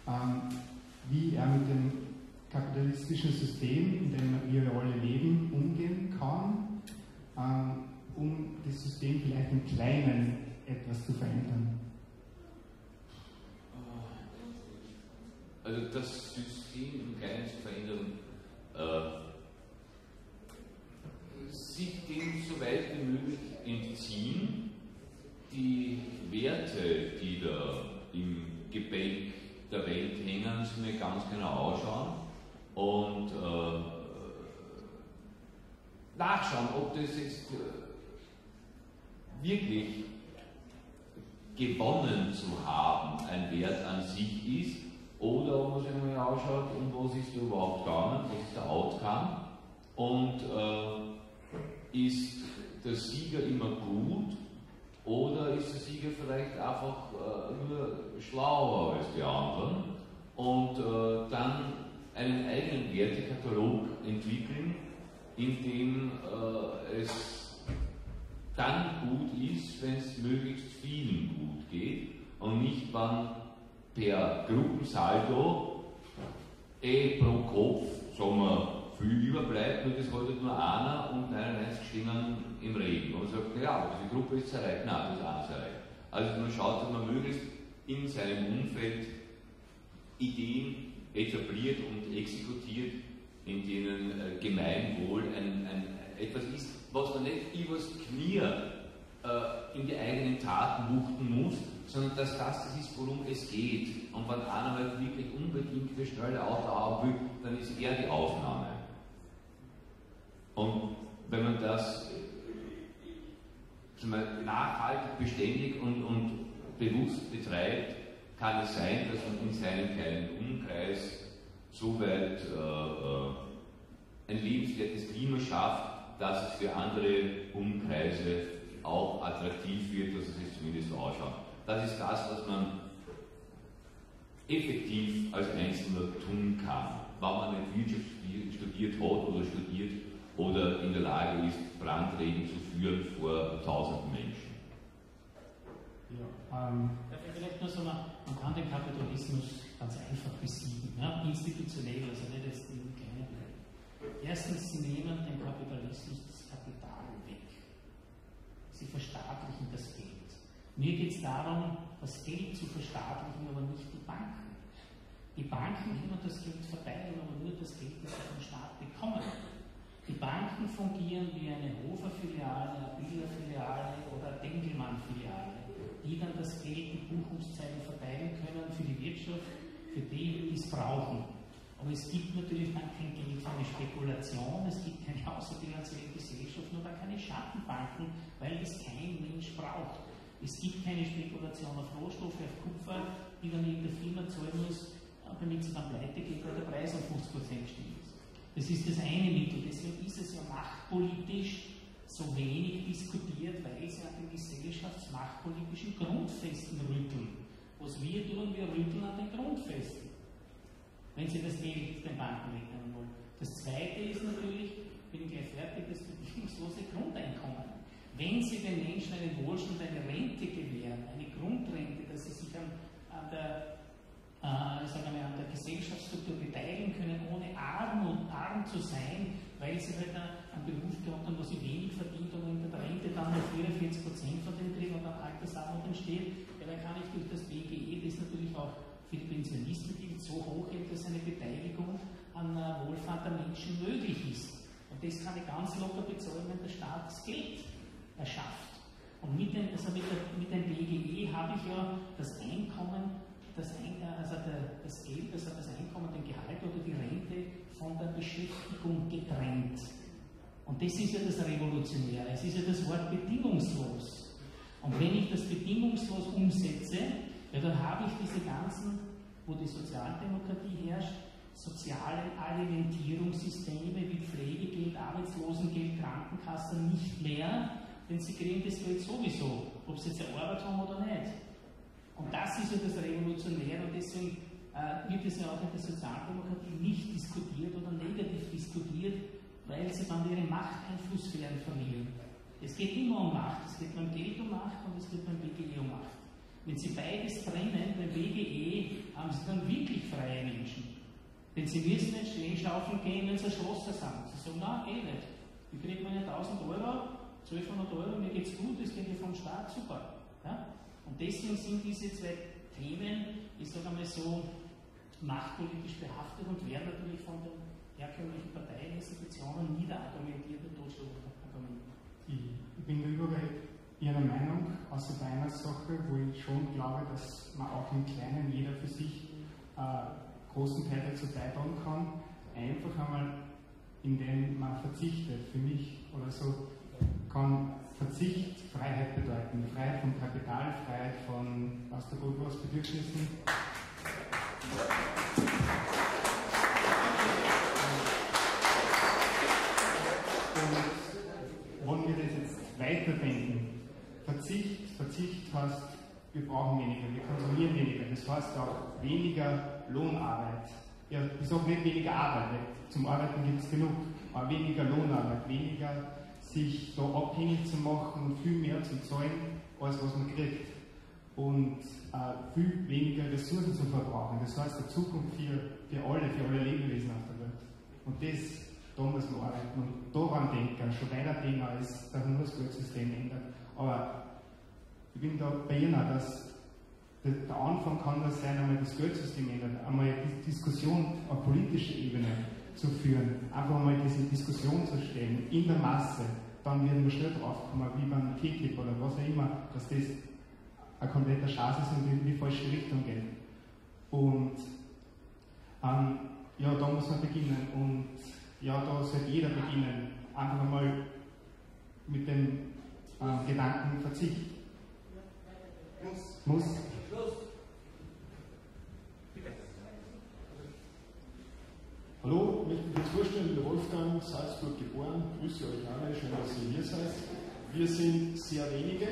ähm, wie er mit dem kapitalistischen System, in dem wir alle leben, umgehen kann, ähm, um das System vielleicht im Kleinen etwas zu verändern? Also das System im Kleinen zu verändern, äh, sich dem so weit wie möglich entziehen, die Werte, die da im Gebälk der Welt hängen, sich mir ganz genau anschauen und äh, nachschauen, ob das jetzt äh, wirklich gewonnen zu haben ein Wert an sich ist oder man sich mal anschaut, um was ist überhaupt gegangen, was ist der Outcome. Und äh, ist der Sieger immer gut oder ist der Sieger vielleicht einfach äh, nur schlauer als die anderen? Und äh, dann einen eigenen Wertekatalog entwickeln, in dem äh, es dann gut ist, wenn es möglichst vielen gut geht und nicht wann per Gruppensaldo eh pro Kopf, sagen wir, viel überbleibt, nur das wollte nur einer und 99 Stimmen im Regen. Und man sagt, ja, aber diese Gruppe ist zerreicht, nein, das ist auch zerreicht. Also man schaut, dass man möglichst in seinem Umfeld Ideen etabliert und exekutiert, in denen äh, Gemeinwohl ein, ein, etwas ist, was man nicht übers Knie äh, in die eigenen Taten wuchten muss, sondern dass das das ist, worum es geht. Und wenn einer halt wirklich unbedingt für schnelle Auto haben will, dann ist er die Aufnahme. Und wenn man das nachhaltig, beständig und, und bewusst betreibt, kann es sein, dass man in seinem kleinen Umkreis so weit äh, äh, ein lebenswertes Klima schafft, dass es für andere Umkreise auch attraktiv wird, dass es sich zumindest so ausschaut. Das ist das, was man effektiv als Einzelner tun kann, wenn man nicht Wirtschaft studiert hat oder studiert oder in der Lage ist, Brandreden zu führen vor tausenden Menschen. Ja, ähm, vielleicht nur so, man, man kann den Kapitalismus ganz einfach besiegen, ja? institutionell, also nicht jetzt in kleinen Erstens, sie nehmen dem Kapitalismus. Sie verstaatlichen das Geld. Mir geht es darum, das Geld zu verstaatlichen, aber nicht die Banken. Die Banken können das Geld verteilen, aber nur das Geld, das sie vom Staat bekommen. Die Banken fungieren wie eine Hofer-Filiale, eine Biller-Filiale oder Dengelmann-Filiale, die dann das Geld in Buchungszeilen verteilen können für die Wirtschaft, für die, die es brauchen. Aber es gibt natürlich dann kein Geld für eine Spekulation, es gibt keine außerbilanzielle Gesellschaft, nur dann keine Schattenbanken, weil es kein Mensch braucht. Es gibt keine Spekulation auf Rohstoffe, auf Kupfer, die dann irgendeine Firma zahlen muss, damit sie dann pleite geht, weil der Preis um 50% stimmt. Das ist das eine Mittel. Deswegen ist es ja machtpolitisch so wenig diskutiert, weil sie an den gesellschaftsmachtpolitischen Grundfesten rütteln. Was wir tun, wir rütteln an den Grundfesten. Wenn sie das Geld den Banken wegnehmen wollen. Das zweite ist natürlich, bin ich gleich fertig, das bedingungslose Grundeinkommen. Wenn Sie den Menschen einen Wohlstand, eine Rente gewähren, eine Grundrente, dass sie sich an, an der äh, sagen wir, an der Gesellschaftsstruktur beteiligen können, ohne arm und arm zu sein, weil sie halt einen Beruf gehabt haben, wo sie wenig verdient und unter der Rente dann nur 44 Prozent von dem kriegen und dann Altersarmut entsteht, ja, dann kann ich durch das BGE, das natürlich auch für die Pensionisten gilt, so hoch hält, dass eine Beteiligung an äh, Wohlfahrt der Menschen möglich ist. Und das kann ich ganz locker bezahlen, wenn der Staat das Geld erschafft. Und mit dem, also mit, der, mit dem BGE habe ich ja das Einkommen das, also das Geld, also das Einkommen, den Gehalt oder die Rente von der Beschäftigung getrennt. Und das ist ja das Revolutionäre, es ist ja das Wort bedingungslos. Und wenn ich das bedingungslos umsetze, ja, dann habe ich diese ganzen, wo die Sozialdemokratie herrscht, sozialen Alimentierungssysteme wie Pflegegeld, Arbeitslosengeld, Krankenkassen nicht mehr, denn sie kriegen das Geld sowieso, ob sie jetzt eine Arbeit haben oder nicht. Und das ist ja das Revolutionäre und deswegen äh, wird es ja auch in der Sozialdemokratie nicht diskutiert oder negativ diskutiert, weil sie dann ihren Machteinflussfähren verlieren. Es geht immer um Macht, es geht beim Geld um Macht und es geht beim BGE um Macht. Wenn Sie beides trennen, beim BGE haben Sie dann wirklich freie Menschen. Denn Sie müssen nicht Schneeschaufeln gehen, wenn Sie Schlosser sind. Sie sagen, na, eh nicht. Ich kriege meine 1000 Euro 1200 Euro, mir geht's gut, das geht dir vom Staat, super. Ja? Und deswegen sind diese zwei Themen, ich sage einmal so, machtpolitisch behaftet und werden natürlich von den herkömmlichen Parteieninstitutionen niederargumentiert und totschlagargumentiert. Ich bin da überall Ihrer Meinung, außer bei einer Sache, wo ich schon glaube, dass man auch im Kleinen jeder für sich äh, großen Teil dazu beitragen kann, einfach einmal, indem man verzichtet. Für mich oder so kann Verzicht Freiheit bedeuten. Freiheit von Kapital, Freiheit von, was der Gott was, Bedürfnissen. Und wollen wir das jetzt weiterdenken? Verzicht, Verzicht heißt, wir brauchen weniger, wir konsumieren weniger. Das heißt auch weniger Lohnarbeit. Ja, ich sage nicht weniger Arbeit, zum Arbeiten gibt es genug, aber weniger Lohnarbeit, weniger sich da abhängig zu machen und viel mehr zu zahlen, als was man kriegt. Und äh, viel weniger Ressourcen zu verbrauchen. Das heißt, die Zukunft für, für alle, für alle Lebewesen auf der Welt. Und das, da muss man arbeiten und daran denken, schon weiter denken, als das Geldsystem ändert. Aber ich bin da bei Ihnen, dass der Anfang kann das sein, einmal das Geldsystem ändern, einmal die Diskussion auf politischer Ebene zu führen, einfach mal diese Diskussion zu stellen, in der Masse, dann werden wir schnell draufkommen, wie beim TTIP oder was auch immer, dass das ein kompletter Schatz ist und in die falsche Richtung geht. Und ähm, ja, da muss man beginnen und ja, da sollte jeder beginnen, einfach mal mit dem äh, Gedanken Verzicht. Muss. Muss. Hallo, ich möchte mich jetzt vorstellen, ich bin Wolfgang, Salzburg geboren, grüße euch alle, schön, dass ihr hier seid. Wir sind sehr wenige.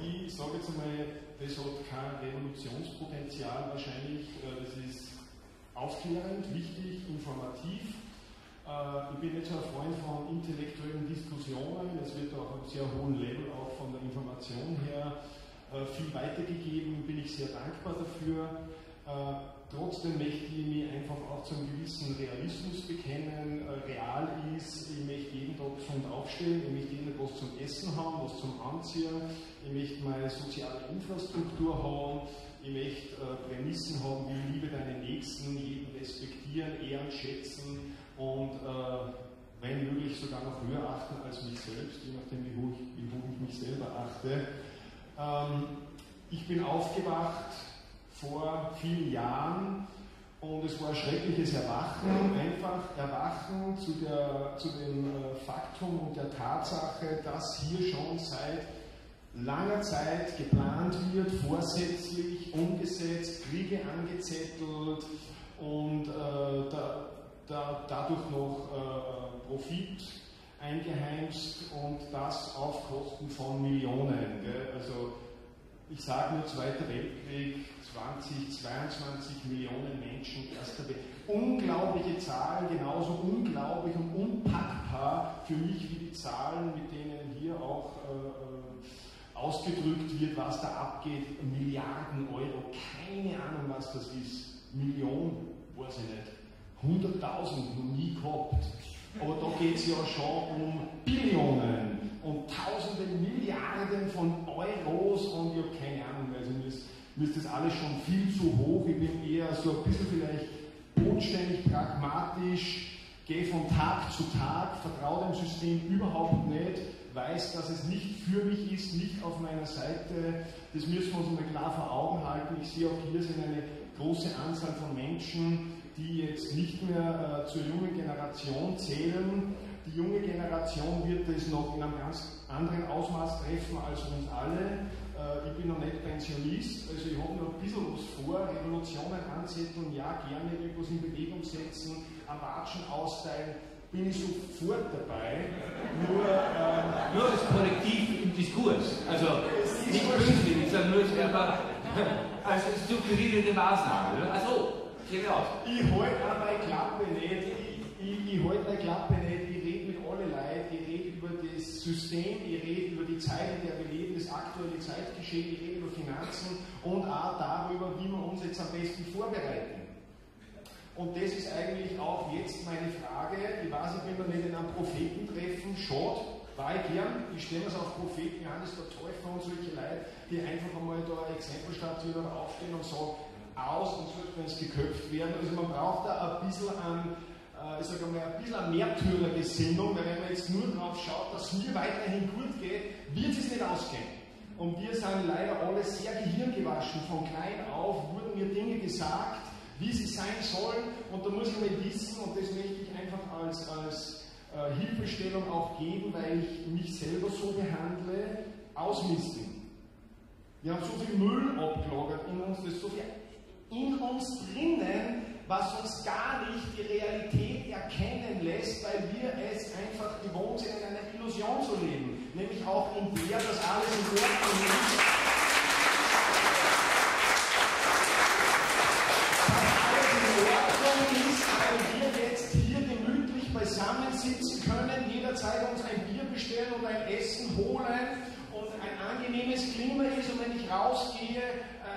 Ich sage jetzt einmal, das hat kein Revolutionspotenzial wahrscheinlich. Äh, das ist aufklärend, wichtig, informativ. Äh, ich bin so ein Freund von intellektuellen Diskussionen. Es wird auch auf einem sehr hohen Level auch von der Information her viel weitergegeben, bin ich sehr dankbar dafür. Trotzdem möchte ich mich einfach auch zu einem gewissen Realismus bekennen. Äh, real ist, ich möchte jeden Tag gesund aufstehen, ich möchte jeden Tag was zum Essen haben, was zum Anziehen, ich möchte meine soziale Infrastruktur haben, ich möchte äh, Prämissen haben, wie liebe deine Nächsten, jeden respektieren, ehren, schätzen und äh, wenn möglich sogar noch höher achten als mich selbst, je nachdem wie hoch, wie hoch ich mich selber achte. Ähm, ich bin aufgewacht vor vielen Jahren und es war ein schreckliches Erwachen, einfach Erwachen zu, der, zu dem äh, Faktum und der Tatsache, dass hier schon seit langer Zeit geplant wird, vorsätzlich umgesetzt, Kriege angezettelt und äh, da, da, dadurch noch äh, Profit eingeheimst und das auf Kosten von Millionen. Gell? Also ich sage nur Zweiter Weltkrieg, 20, 22 Millionen Menschen, erster Welt. Unglaubliche Zahlen, genauso unglaublich und unpackbar für mich wie die Zahlen, mit denen hier auch äh, äh ausgedrückt wird, was da abgeht. Milliarden Euro, keine Ahnung, was das ist. Millionen, weiß ich nicht. 100.000 noch nie gehabt. Aber da geht es ja schon um Billionen und Tausende, Milliarden von Euros und ich habe keine Ahnung, also mir ist, mir ist das alles schon viel zu hoch. Ich bin eher so ein bisschen vielleicht bodenständig, pragmatisch, gehe von Tag zu Tag, vertraue dem System überhaupt nicht, weiß, dass es nicht für mich ist, nicht auf meiner Seite. Das müssen wir uns mal klar vor Augen halten. Ich sehe auch hier sind eine große Anzahl von Menschen, die jetzt nicht mehr äh, zur jungen Generation zählen. Die junge Generation wird es noch in einem ganz anderen Ausmaß treffen als uns alle. Äh, ich bin noch nicht Pensionist, also ich habe noch ein bisschen was vor, Revolutionen anzetteln, ja, gerne irgendwas in Bewegung setzen, am Watschen austeilen, bin ich sofort dabei. Nur, ähm, nur als Korrektiv im Diskurs. Also nicht künstlich, ich sage nur, es wäre als strukturierende Maßnahme. Also, Geht aus. Ich halte auch meine Klappe nicht. Ich, ich, ich halte meine Klappe nicht. Ich rede mit allen Leuten. Ich rede über das System. Ich rede über die Zeit, in der wir leben, das aktuelle Zeitgeschehen. Ich rede über Finanzen und auch darüber, wie wir uns jetzt am besten vorbereiten. Und das ist eigentlich auch jetzt meine Frage. Ich weiß, ich bin noch nicht in einem Prophetentreffen, schade, war ich gern, ich stelle mir es auf Propheten Johannes der Täufer und solche Leute, die einfach einmal da ein Exempel statuieren, aufstehen und sagen, aus und so wenn es geköpft werden. Also man braucht da ein bisschen an, äh, ich sage mal, ein bisschen an Märtyrergesinnung, weil wenn man jetzt nur darauf schaut, dass es mir weiterhin gut geht, wird es nicht ausgehen. Und wir sind leider alle sehr gehirngewaschen. Von klein auf wurden mir Dinge gesagt, wie sie sein sollen. Und da muss ich mal wissen, und das möchte ich einfach als, als äh, Hilfestellung auch geben, weil ich mich selber so behandle, ausmisten. Wir haben so viel Müll abgelagert in uns, das ist so viel in uns drinnen, was uns gar nicht die Realität erkennen lässt, weil wir es einfach gewohnt sind, in einer Illusion zu leben. Nämlich auch in der, dass alles in Ordnung ist. Dass alles in Ordnung ist, weil wir jetzt hier gemütlich beisammensitzen können, jederzeit uns ein Bier bestellen und ein Essen holen und ein angenehmes Klima ist und wenn ich rausgehe,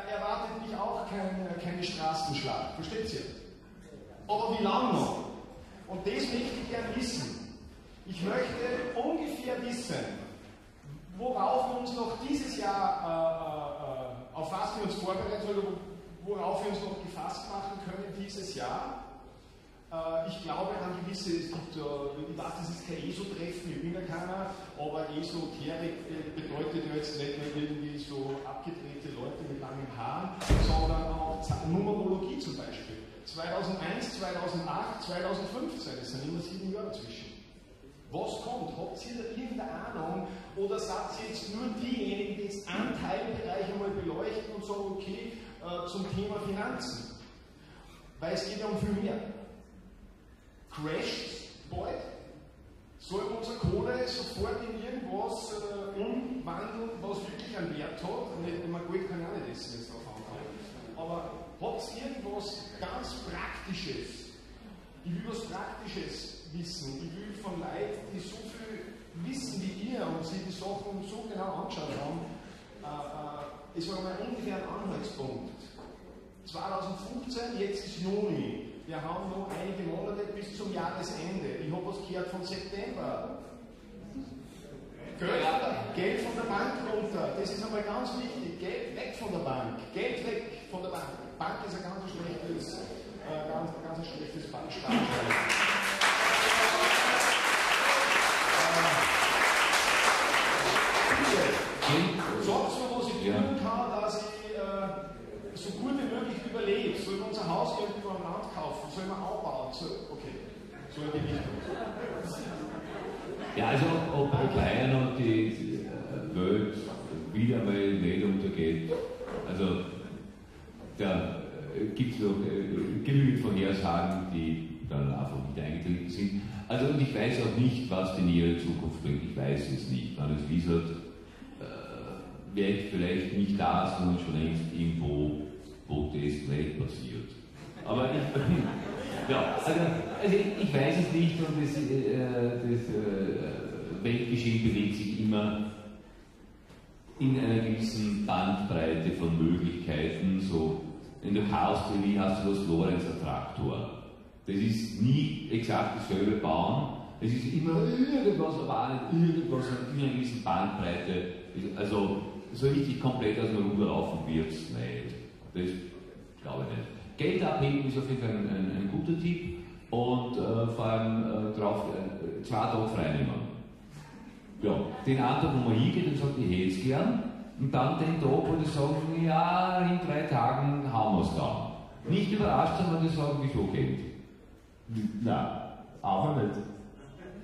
erwartet mich auch kein, keine Straßenschlacht. Versteht ihr? Aber wie lange noch? Und das möchte ich gerne wissen. Ich möchte ungefähr wissen, worauf wir uns noch dieses Jahr, äh, äh, auf was wir uns vorbereiten oder worauf wir uns noch gefasst machen können dieses Jahr. Äh, ich glaube an gewisse, es gibt, äh, ich weiß, das ist kein ESO-Treffen, ich bin ja keiner, aber Esoterik äh, bedeutet ja jetzt nicht nur irgendwie so abgedrehte Leute Haaren, sondern auch Numerologie zum Beispiel. 2001, 2008, 2015, das sind immer sieben Jahre zwischen. Was kommt? Habt ihr da irgendeine Ahnung? Oder seid ihr jetzt nur diejenigen, die jetzt einen Teilbereich einmal beleuchten und sagen, okay, äh, zum Thema Finanzen? Weil es geht ja um viel mehr crasht bald, soll unsere Kohle sofort in irgendwas äh, umwandeln, was wirklich einen Wert hat. Nicht, man Geld kann ja nicht essen jetzt ankommen. Aber hat es irgendwas ganz Praktisches? Ich will was Praktisches wissen. Ich will von Leuten, die so viel wissen wie ihr und sich die Sachen so genau anschauen haben, äh, äh, es war mal ungefähr ein Anhaltspunkt. 2015, jetzt ist Juni. Wir haben noch einige Monate bis zum Jahresende. Ich habe was gehört von September. Geld, Geld von der Bank runter. Das ist einmal ganz wichtig. Geld weg von der Bank. Geld weg von der Bank. Bank ist ein ganz schlechtes, äh, ganz, ganz schlechtes Bankstandard. Äh, Sonst noch was ich tun kann, dass ich äh, so gut wie möglich überlebe. Soll wir unser Haus irgendwo am Land kaufen? Soll wir aufbauen? So, okay. So in die Richtung. Ja, also ob, ob Bayern und die Welt wieder mal nicht untergeht, also da äh, gibt es noch äh, genügend Vorhersagen, die dann einfach nicht eingetreten sind. Also und ich weiß auch nicht, was die nähere Zukunft bringt. Ich weiß es nicht. Wenn es wiesert, äh, wäre ich vielleicht nicht da, sondern schon längst irgendwo, wo das nicht passiert. Aber ich, ja, also, also ich, weiß es nicht und das, äh, das äh, Weltgeschehen bewegt sich immer in einer gewissen Bandbreite von Möglichkeiten. So, in der Chaos-Theorie hast du das Lorenz-Attraktor. Das ist nie exakt dasselbe Bauen. Es ist immer irgendwas erwartet, irgendwas in einer gewissen Bandbreite. Also so richtig komplett aus dem Ruder laufen wird es nicht. Das glaube ich nicht. Geld abheben ist auf jeden Fall ein, ein, ein guter Tipp und äh, vor allem äh, drauf, äh, zwei Tage freinehmen. Ja, den Tag, wo man hingeht und sagt, ich hätte es gern, und dann den Tag, wo die sagen, ja, in drei Tagen haben wir es dann. Nicht überrascht sein, wenn die sagen, wieso Geld? Nein, aber nicht.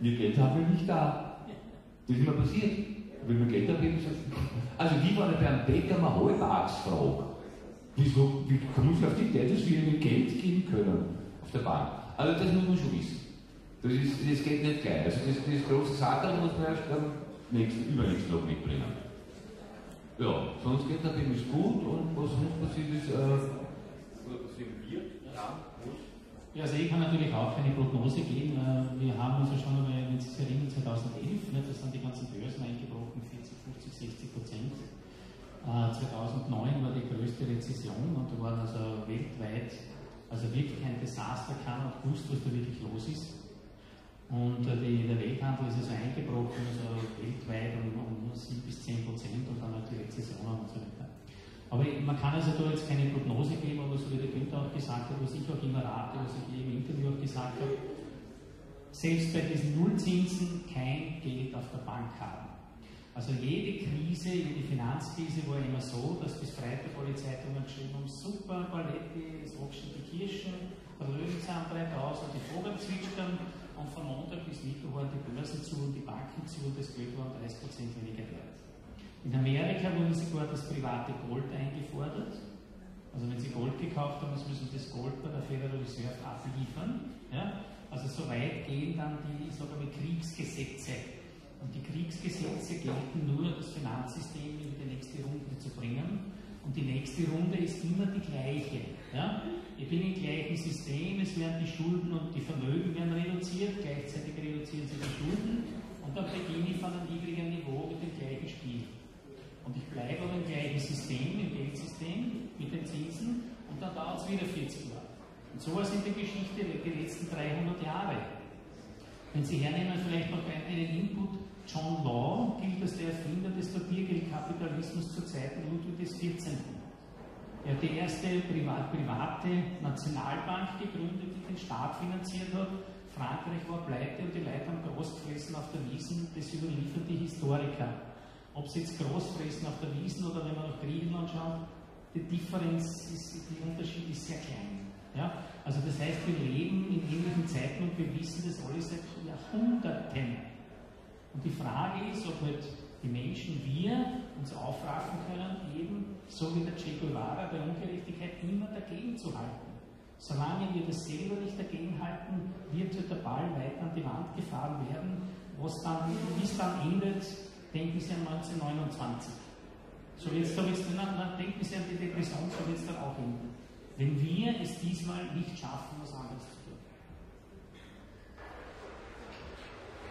Ihr Geld haben wir nicht da. Das ist mir passiert. Wenn wir Geld abheben, sagt, also wie war beim Bäcker mal halbtags frage, wieso, wie kommen Sie auf die Idee, dass wir ihnen Geld geben können auf der Bank? Also das muss man schon wissen. Das, ist, das geht nicht gleich. Also das, das große Sache muss man erst am nächsten, übernächsten Tag mitbringen. Ja, sonst geht der Film gut und was sonst passiert ist, äh, ja, also ich kann natürlich auch eine Prognose geben. Äh, wir haben uns ja schon einmal, wenn Sie sich erinnern, 2011, ne, da sind die ganzen Börsen eingebrochen, 40, 50, 60 Prozent. 2009 äh, war die größte Rezession und da waren also weltweit, also wirklich ein Desaster, keiner gewusst, was da wirklich los ist. Und äh, die, der Welthandel ist also eingebrochen, also weltweit um, um 7 bis 10 Prozent und dann halt die Rezessionen und so weiter. Aber man kann also da jetzt keine Prognose geben, aber so wie der Günther auch gesagt hat, was ich auch immer rate, was ich im Interview auch gesagt habe, selbst bei diesen Nullzinsen kein Geld auf der Bank haben. Also jede Krise, jede Finanzkrise war immer so, dass bis Freitag alle Zeitungen geschrieben haben, super, Paletti, es wachsen die Kirschen, der Löwenzahn 3000, die Vogel zwitschern und von Montag bis Mittwoch waren die Börsen zu und die Banken zu und das Geld war um 30% weniger wert. In Amerika wurden sogar das private Gold eingefordert. Also wenn Sie Gold gekauft haben, müssen Sie das Gold bei der Federal Reserve abliefern. Ja? Also so weit gehen dann die, ich sage mal, Kriegsgesetze. Und die Kriegsgesetze gelten nur, das Finanzsystem in die nächste Runde zu bringen. Und die nächste Runde ist immer die gleiche. Ja? Ich bin im gleichen System, es werden die Schulden und die Vermögen werden reduziert, gleichzeitig reduzieren sie die Schulden und dann beginne ich von einem niedrigen Niveau mit dem gleichen Spiel. Und ich bleibe aber im gleichen System, im Geldsystem, mit den Zinsen und dann dauert es wieder 40 Jahre. Und sowas in der Geschichte die letzten 300 Jahre. Wenn Sie hernehmen, vielleicht noch einen Input, John Law gilt als der Erfinder des Papiergeldkapitalismus zur Zeit Ludwig XIV. Er hat die erste privat, private Nationalbank gegründet, die den Staat finanziert hat. Frankreich war pleite und die Leute haben großgefressen auf der Wiesen, das überliefern die Historiker. Ob sie jetzt großfressen auf der Wiesen oder wenn man nach Griechenland schaut, die Differenz, ist, der Unterschied ist sehr klein. Ja? Also das heißt, wir leben in ähnlichen Zeiten und wir wissen das alles seit Jahrhunderten. Und die Frage ist, ob halt die Menschen, wir uns aufraffen können, eben so wie der Che Guevara bei Ungerechtigkeit immer dagegen zu halten. Solange wir das selber nicht dagegen halten, wird halt der Ball weiter an die Wand gefahren werden, was dann, wie es dann endet, denken Sie an 1929. So wird's, so wird's, na, na, denken Sie an die Depression, so wird es dann auch enden. Wenn wir es diesmal nicht schaffen, was anderes zu tun.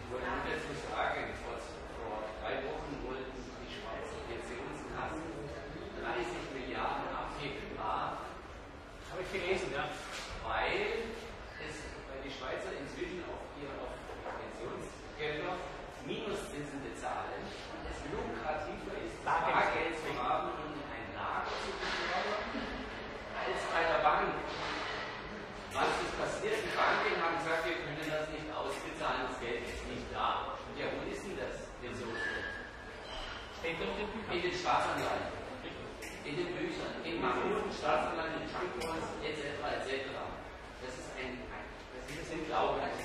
Ich wollte jetzt nicht sagen, vor drei Wochen wollten die Schweizer Pensionskassen 30 Milliarden abheben bar. Habe ich gelesen, ja. Weil, es, weil die Schweizer inzwischen auf ihre auf Pensionsgelder Minuszinsen bezahlen und es lukrativer ist, Bargeld zu haben und ein Lager zu betreiben, als bei der Bank. Was ist passiert? Die Banken haben gesagt, wir können das nicht ausbezahlen, das Geld ist nicht da. Und ja, wo ist denn das denn so? In den Staatsanleihen, in den Büchern, in Maroden, Staatsanleihen, in Junkbonds, etc. etc. Das ist ein, das ist unglaublich.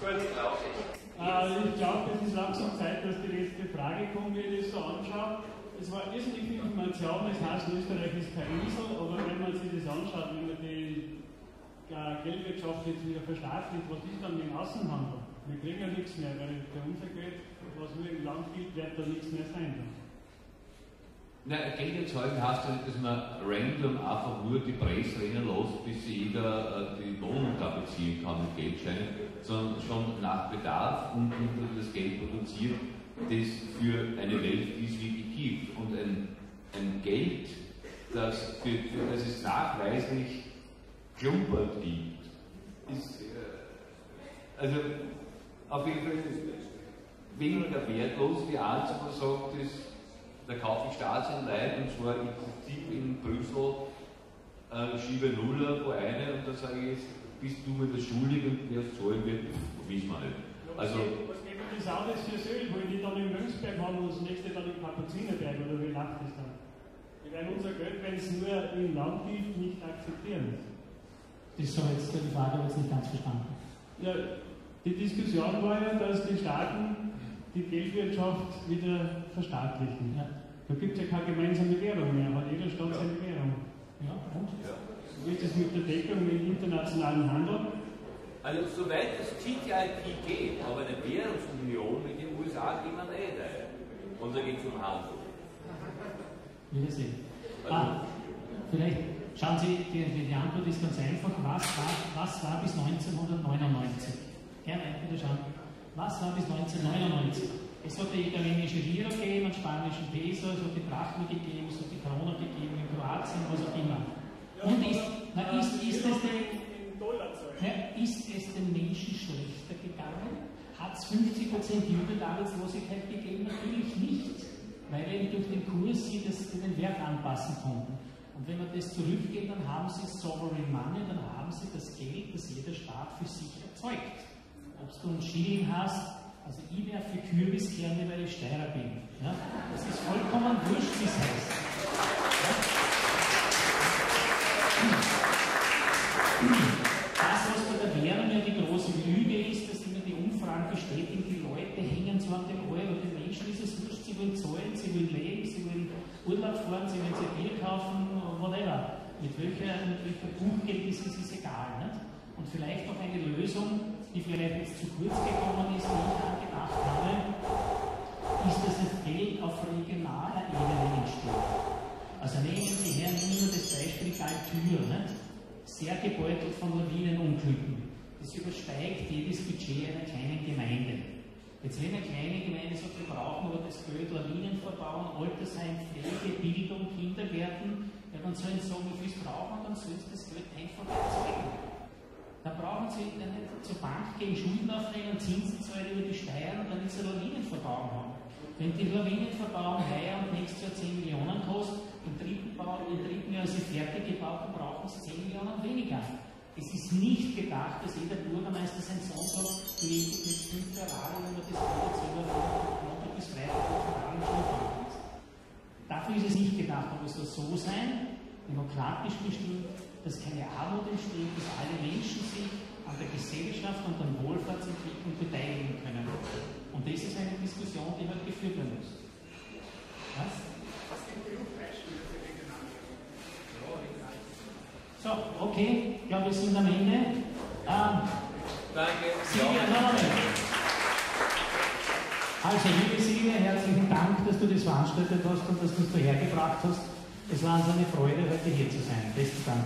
Das ist unglaublich. Äh, ich glaube, es ist langsam Zeit, dass die letzte Frage kommt, wenn ich das so anschaue. Es war irrsinnig viel Information, das heißt, Österreich ist kein Insel, aber wenn man sich das anschaut, wenn man die äh, Geldwirtschaft jetzt wieder verstaatlicht, was ist dann mit dem Außenhandel? Wir kriegen ja nichts mehr, weil für unser Geld, was nur im Land gilt, wird da nichts mehr sein. Dann. Na, Geld erzeugen heißt ja nicht, dass man random einfach nur die Preise rennen lässt, bis jeder äh, die Wohnung da beziehen kann mit Geldscheinen, sondern schon nach Bedarf und, und das Geld produziert, das für eine Welt, die es wirklich gibt. Und ein, ein Geld, das, für, für das es nachweislich Klumpert gibt, ist äh, also auf jeden Fall weniger wertlos, wie eins, man sagt, ist, da kaufe ich Staatsanleihen und zwar im Prinzip in Brüssel äh, schiebe Nuller vor eine und da sage ich bist du mir das schuldig und wer es zahlen wird, wissen wir nicht. Also, die Sau das fürs Öl? Wollen die dann im Mönchsberg haben und das nächste dann im Kapuzinerberg oder wie läuft das dann? Die werden unser Geld, wenn es nur im Land gibt, nicht akzeptieren. Das ist so jetzt die Frage, habe ich jetzt nicht ganz verstanden. Ja, die Diskussion war ja, dass die Staaten die Geldwirtschaft wieder verstaatlichen. Ja. Da gibt es ja keine gemeinsame Währung mehr, hat jeder Staat seine Währung. Ja, und? Wie ist das mit der Deckung mit internationalem Handel? Also soweit das TTIP geht, aber eine Währungsunion mit den USA wir nicht ein. Und da geht es um Handel. Wiedersehen. Ah, vielleicht schauen Sie, die, die Antwort ist ganz einfach. Was war, was war bis 1999? Gerne, bitte schauen. Was war bis 1999? Es hat die italienische Lira gegeben, einen spanischen Peso, es hat die Drachme gegeben, es hat die Krone gegeben, in Kroatien, was auch immer. Und ist, na, ist, ist, den, na, ist es den Menschen schlechter gegangen? Hat es 50% Jugendarbeitslosigkeit gegeben? Natürlich nicht, weil eben durch den Kurs sie das, den Wert anpassen konnten. Und wenn man das zurückgeht, dann haben sie Sovereign Money, dann haben sie das Geld, das jeder Staat für sich erzeugt. Ob du einen Schilling hast, also ich wäre für Kürbiskerne, weil ich Steirer bin. Ja? Das ist vollkommen wurscht, wie es heißt. Das, was bei der Währung ja die große Lüge ist, dass immer die Umfragen bestätigen, die Leute hängen so an dem Euro. Den Menschen ist es wurscht, sie wollen zahlen, sie wollen leben, sie wollen Urlaub fahren, sie wollen sich Bier kaufen, whatever. Mit welcher, mit welcher Buchgeld ist es, ist egal. Nicht? Und vielleicht noch eine Lösung, die vielleicht jetzt zu kurz gekommen ist, die ich angedacht habe, ist, dass das Geld auf regionaler Ebene entsteht. Also nehmen Sie her nur das Beispiel Galtür, sehr gebeutelt von Lawinenunglücken. Das übersteigt jedes Budget einer kleinen Gemeinde. Jetzt wenn eine kleine Gemeinde sagt, wir brauchen aber das Geld Lawinen verbauen, Altersheim, Pflege, Bildung, Kindergärten, ja, dann sollen sie sagen, wie viel brauchen, dann sollen sie das Geld einfach erzeugen. Da brauchen Sie nicht zur Bank gegen Schulden aufnehmen, Zinsen zahlen über die Steuern und dann ist eine Lawinenverbauung haben. Wenn die Lawinenverbauung heuer und nächstes Jahr 10 Millionen kostet, im dritten, Bau, im dritten Jahr ist sie fertig gebaut, dann brauchen Sie 10 Millionen weniger. Es ist nicht gedacht, dass jeder Bürgermeister seinen Sohn sagt, lebst mit fünf wenn man das selber Montag bis Freitag auf Schulbank ist. Dafür ist es nicht gedacht, aber es soll so sein, demokratisch bestimmt, dass keine Armut entsteht, dass alle Menschen sich an der Gesellschaft und an Wohlfahrtsentwicklung beteiligen können. Und das ist eine Diskussion, die halt geführt werden muss. Was? Was gibt genug Beispiele für So, okay, ich glaube, wir sind am Ende. Ähm, Danke. Silvia, noch einmal. Also, liebe Silvia, herzlichen Dank, dass du das veranstaltet hast und dass du es dahergebracht hast. Es war uns eine Freude, heute hier zu sein. Besten Dank.